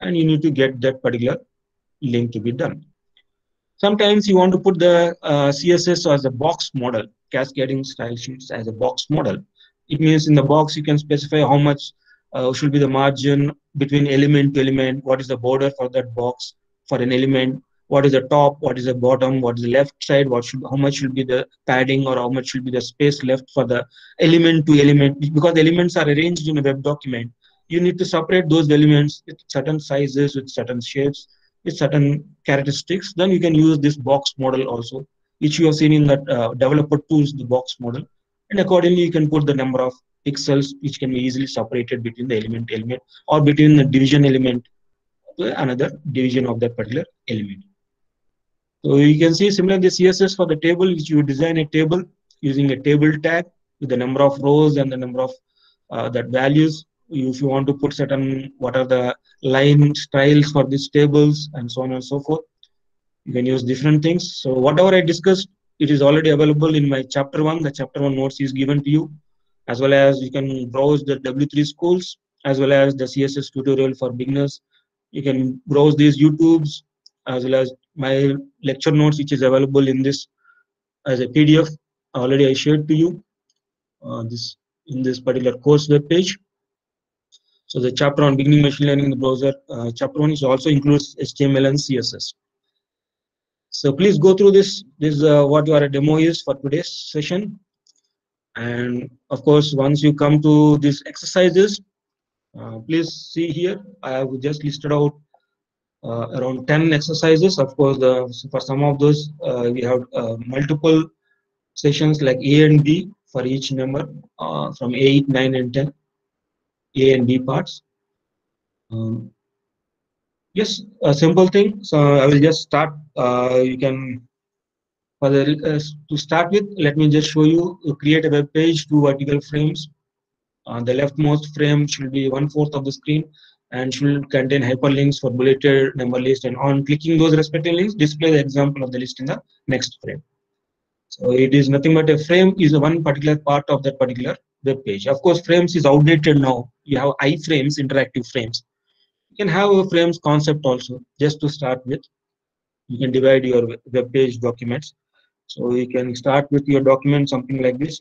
and you need to get that particular link to be done. Sometimes you want to put the uh, CSS as a box model, cascading style sheets as a box model. It means in the box you can specify how much uh, should be the margin between element to element, what is the border for that box for an element, what is the top, what is the bottom, what is the left side, what should how much should be the padding or how much should be the space left for the element to element because the elements are arranged in a web document you need to separate those elements with certain sizes, with certain shapes, with certain characteristics. Then you can use this box model also, which you have seen in that uh, developer tools, the box model. And accordingly, you can put the number of pixels, which can be easily separated between the element element or between the division element to another division of that particular element. So you can see similar the CSS for the table, which you design a table using a table tag with the number of rows and the number of uh, that values. If you want to put certain what are the line styles for these tables and so on and so forth you can use different things. So whatever i discussed it is already available in my chapter one. The chapter one notes is given to you as well as you can browse the w3 schools as well as the css tutorial for beginners. You can browse these youtubes as well as my lecture notes which is available in this as a pdf already i shared to you uh, this in this particular course web page so the chapter on beginning machine learning in the browser, uh, chapter one is also includes HTML and CSS. So please go through this. This is uh, what your demo is for today's session. And of course, once you come to these exercises, uh, please see here. I have just listed out uh, around 10 exercises. Of course, for some of those, uh, we have uh, multiple sessions like A and B for each number from 8, 9, and 10. A and B parts. Um, yes, a simple thing. So I will just start. Uh, you can, for the, uh, to start with, let me just show you, create a web page, two vertical frames. Uh, the leftmost frame should be one fourth of the screen and should contain hyperlinks for bulleted number list and on clicking those respective links, display the example of the list in the next frame. So it is nothing but a frame is one particular part of that particular web page. Of course, frames is outdated now. You have iframes, interactive frames. You can have a frames concept also, just to start with. You can divide your web page documents. So you can start with your document, something like this.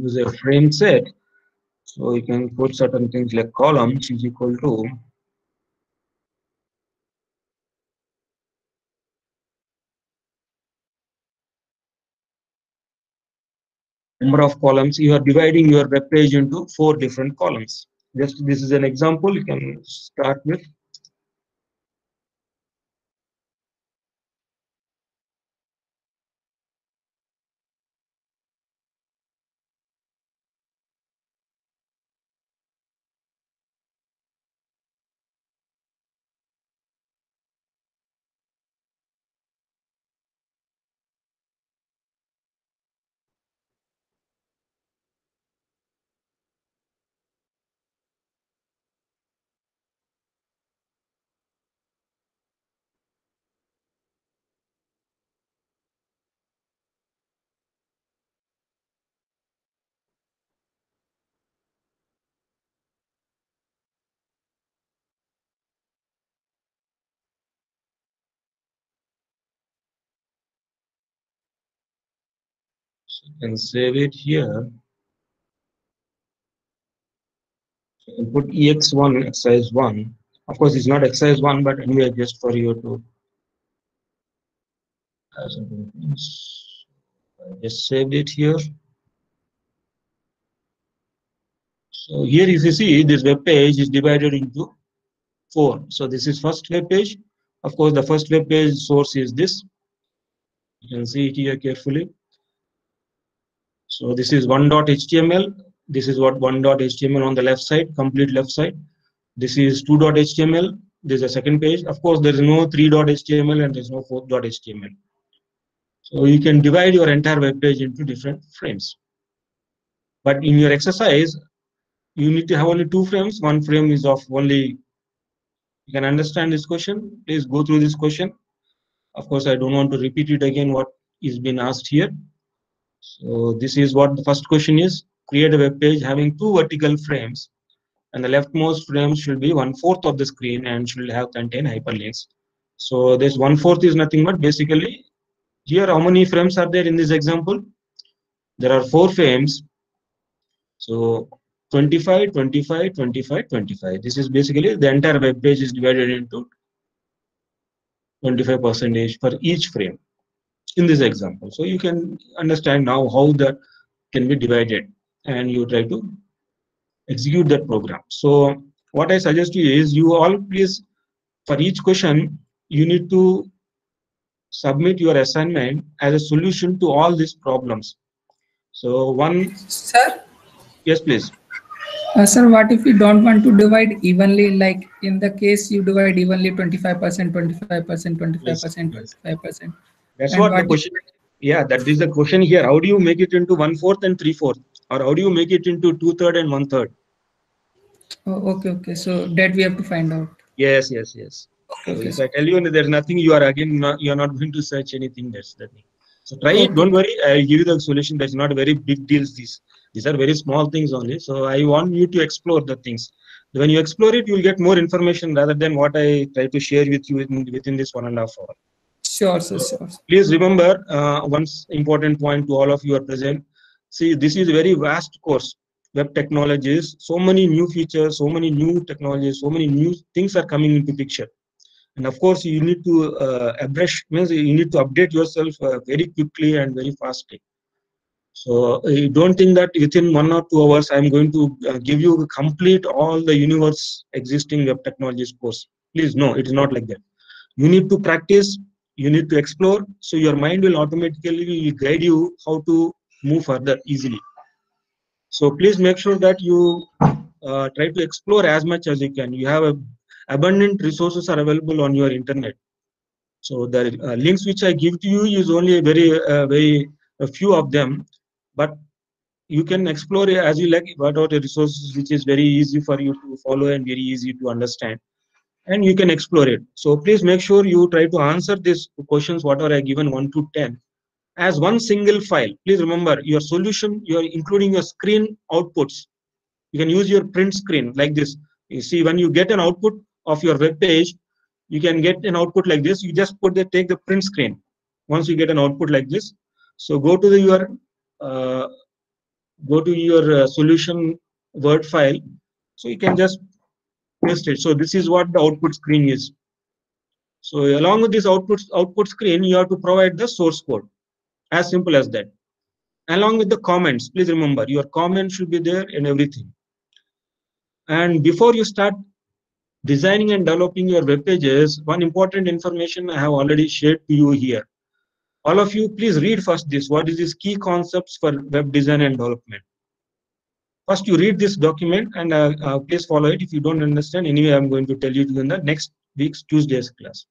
Use a frame set. So you can put certain things like columns is equal to number of columns. You are dividing your web page into four different columns. Just this is an example you can start with. Can save it here. Can put ex1 exercise 1. Of course, it's not exercise 1, but anyway, just for you to. I just saved it here. So here, if you see, this web page is divided into four. So this is first web page. Of course, the first web page source is this. You can see it here carefully. So this is one.html. This is what one.html on the left side, complete left side. This is two.html. This is the second page. Of course, there is no three.html and there is no fourth.html. So you can divide your entire web page into different frames. But in your exercise, you need to have only two frames. One frame is of only, you can understand this question. Please go through this question. Of course, I don't want to repeat it again what is being asked here. So this is what the first question is. Create a web page having two vertical frames and the leftmost frame should be one fourth of the screen and should have contain hyperlinks. So this one fourth is nothing but basically here how many frames are there in this example? There are four frames. So 25, 25, 25, 25. This is basically the entire web page is divided into 25 percentage for each frame in this example. So you can understand now how that can be divided and you try to execute that program. So what I suggest to you is you all please for each question you need to submit your assignment as a solution to all these problems. So one, Sir, yes please. uh, sir, what if we don't want to divide evenly? Like in the case you divide evenly 25%, 25%, 25%, yes. 25%. That's And what the question. Yeah, that is the question here. How do you make it into one fourth and three fourth, or how do you make it into two third and one third? Oh, okay, okay. So that we have to find out. Yes, yes, yes. So Okay, if I tell you there's nothing, you are again not, you are not going to search anything. That's the thing. So try it. Don't worry. I'll give you the solution. That's not very big deals. These these are very small things only. So I want you to explore the things. When you explore it, you'll get more information rather than what I try to share with you within, within this one and a half hour. Sure, sir, sure. please remember uh, one important point to all of you are present. See this is a very vast course. Web technologies so many new features so many new technologies so many new things are coming into picture. And of course you need to uh, means you need to update yourself uh, very quickly and very fastly. So uh, don't think that within one or two hours i'm going to uh, give you complete all the universe existing web technologies course. Please no it is not like that. You need to practice you need to explore so your mind will automatically guide you how to move further easily. So please make sure that you uh, try to explore as much as you can. You have a, abundant resources are available on your internet. So the uh, links which i give to you is only a very uh, very a few of them but you can explore as you like are the resources which is very easy for you to follow and very easy to understand and you can explore it. So please make sure you try to answer these questions, whatever I given 1 to 10, as one single file. Please remember your solution, you're including your screen outputs. You can use your print screen like this. You see, when you get an output of your web page, you can get an output like this. You just put the take the print screen. Once you get an output like this, so go to the, your uh, go to your uh, solution Word file. So you can just So this is what the output screen is. So along with this output output screen, you have to provide the source code. As simple as that. Along with the comments, please remember your comments should be there and everything. And before you start designing and developing your web pages, one important information I have already shared to you here. All of you, please read first this. What is this key concepts for web design and development? First, you read this document and uh, uh, please follow it. If you don't understand, anyway, I'm going to tell you in the next week's Tuesday's class.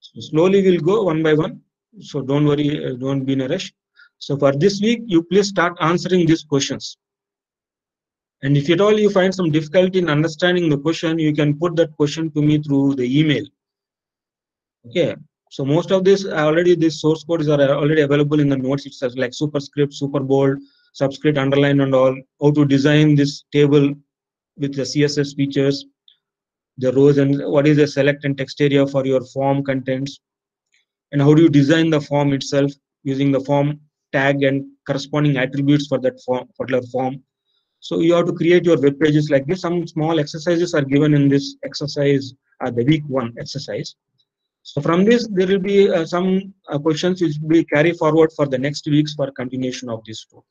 So slowly we'll go one by one. So don't worry, uh, don't be in a rush. So for this week, you please start answering these questions. And if at all you find some difficulty in understanding the question, you can put that question to me through the email. Okay. So most of this already these source codes are already available in the notes itself, like superscript, super bold, subscript, underline, and all. How to design this table with the CSS features, the rows, and what is the select and text area for your form contents, and how do you design the form itself using the form tag and corresponding attributes for that form particular form so you have to create your web pages like this. Some small exercises are given in this exercise, uh, the week one exercise. So from this, there will be uh, some uh, questions which will be carry forward for the next weeks for continuation of this talk.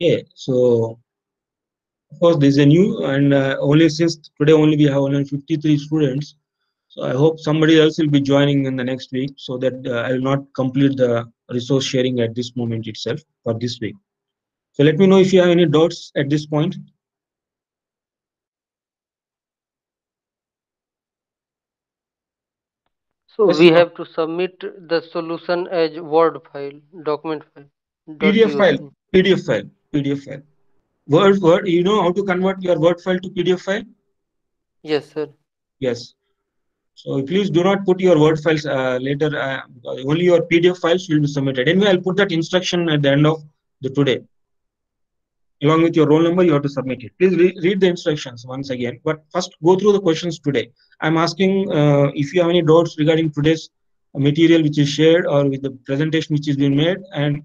Okay, so of course this is a new and uh, only since today only we have only 53 students. So I hope somebody else will be joining in the next week so that uh, I will not complete the resource sharing at this moment itself for this week. So let me know if you have any doubts at this point. So Yes, we sir. have to submit the solution as Word file, document file. PDF file, PDF file, PDF file. Word, Word, you know how to convert your Word file to PDF file? Yes, sir. Yes. So please do not put your Word files uh, later. Uh, only your PDF files will be submitted. Anyway, I'll put that instruction at the end of the today. Along with your roll number, you have to submit it. Please re read the instructions once again. But first, go through the questions today. I'm asking uh, if you have any doubts regarding today's material which is shared or with the presentation which is being made and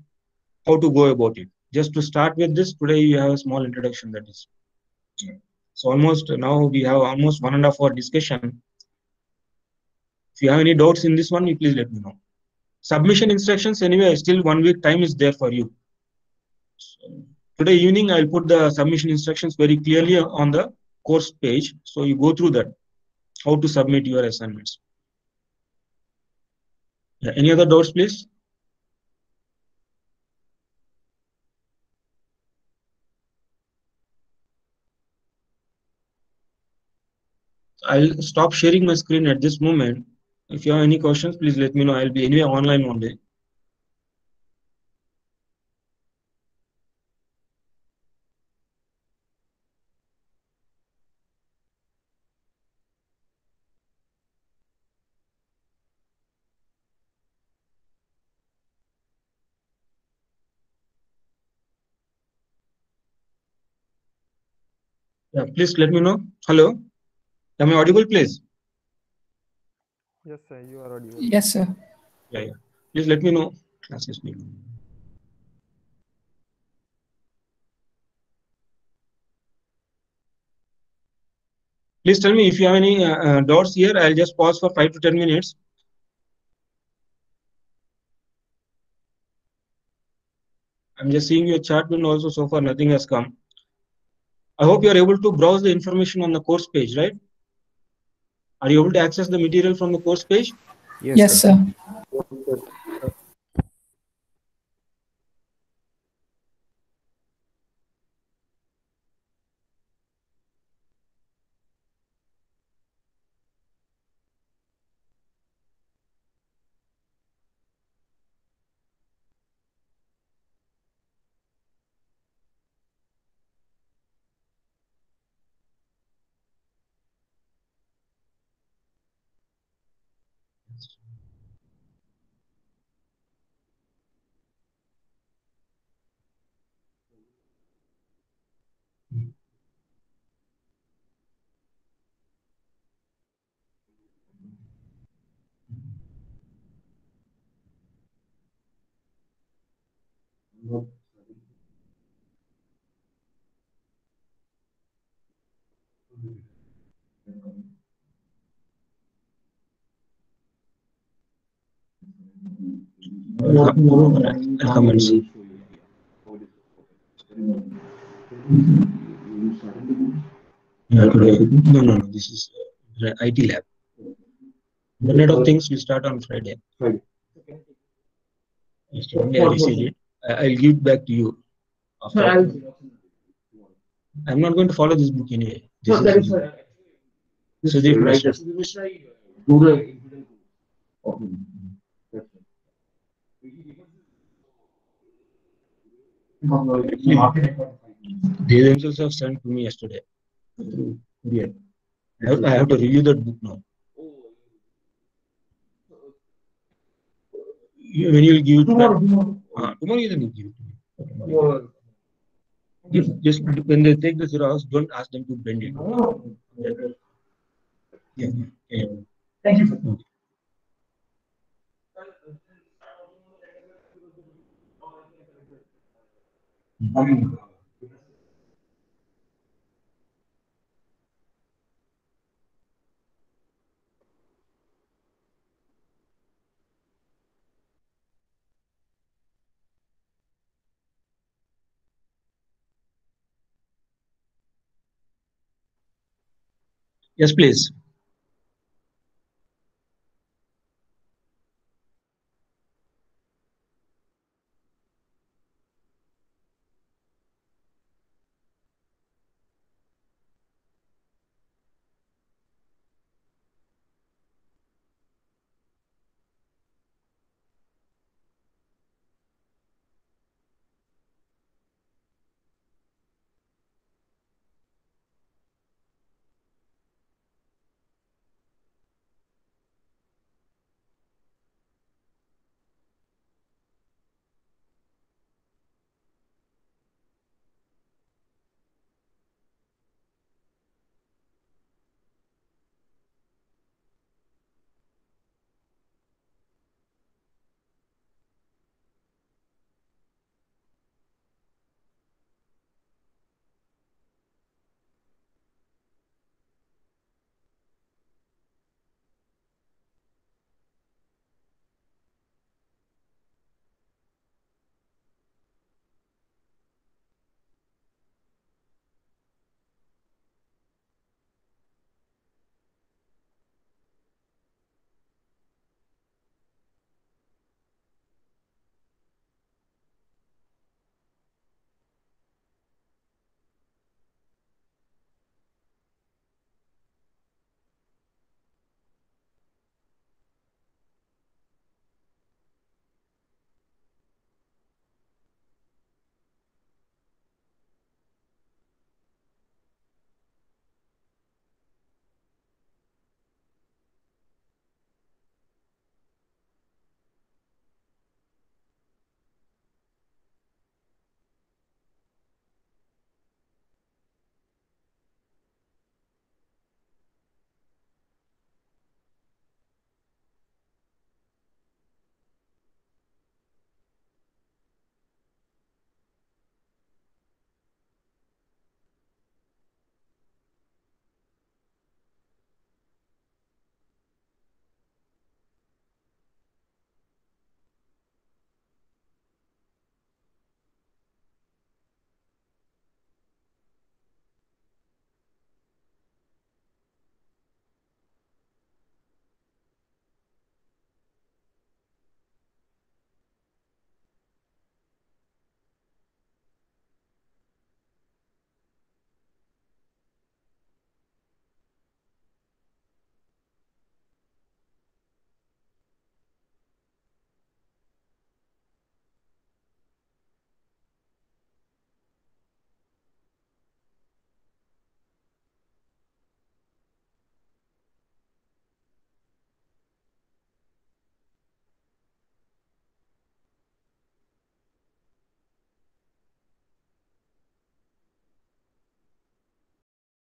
how to go about it. Just to start with this, today you have a small introduction that is. So almost now we have almost one and a half hour discussion. If you have any doubts in this one, you please let me know. Submission instructions anyway, still one week time is there for you. So today evening, I'll put the submission instructions very clearly on the course page. So you go through that, how to submit your assignments. Yeah, any other doubts, please? I'll stop sharing my screen at this moment. If you have any questions, please let me know. I'll be anyway online one day. Yeah, please let me know. Hello. Am I audible, please? Yes, sir, you are audible. Yes, sir. Yeah, yeah. Please let me know. Class is being. Please tell me if you have any uh, uh, doubts here. I'll just pause for five to ten minutes. I'm just seeing your chat window also. So far, nothing has come. I hope you are able to browse the information on the course page, right? Are you able to access the material from the course page? Yes, sir. Come No, no, no. This is uh, IT lab. Internet of Things will start on Friday. Friday. Okay. Yesterday I received it. I- I'll give it back to you. after. I'm not going to follow this book anyway. This that is- is why. Sudeep Mishra. that's the Mishra, do the incident. Okay. They themselves have sent to me yesterday. through courier. I have, I have to review that book now. When you will give it back, Tomorrow, tomorrow. Uh, tomorrow you can give it to me. Just, just when they take the Xerox, don't ask them to bend it. Yeah, yeah, yeah. Thank you. sir. Yes, please.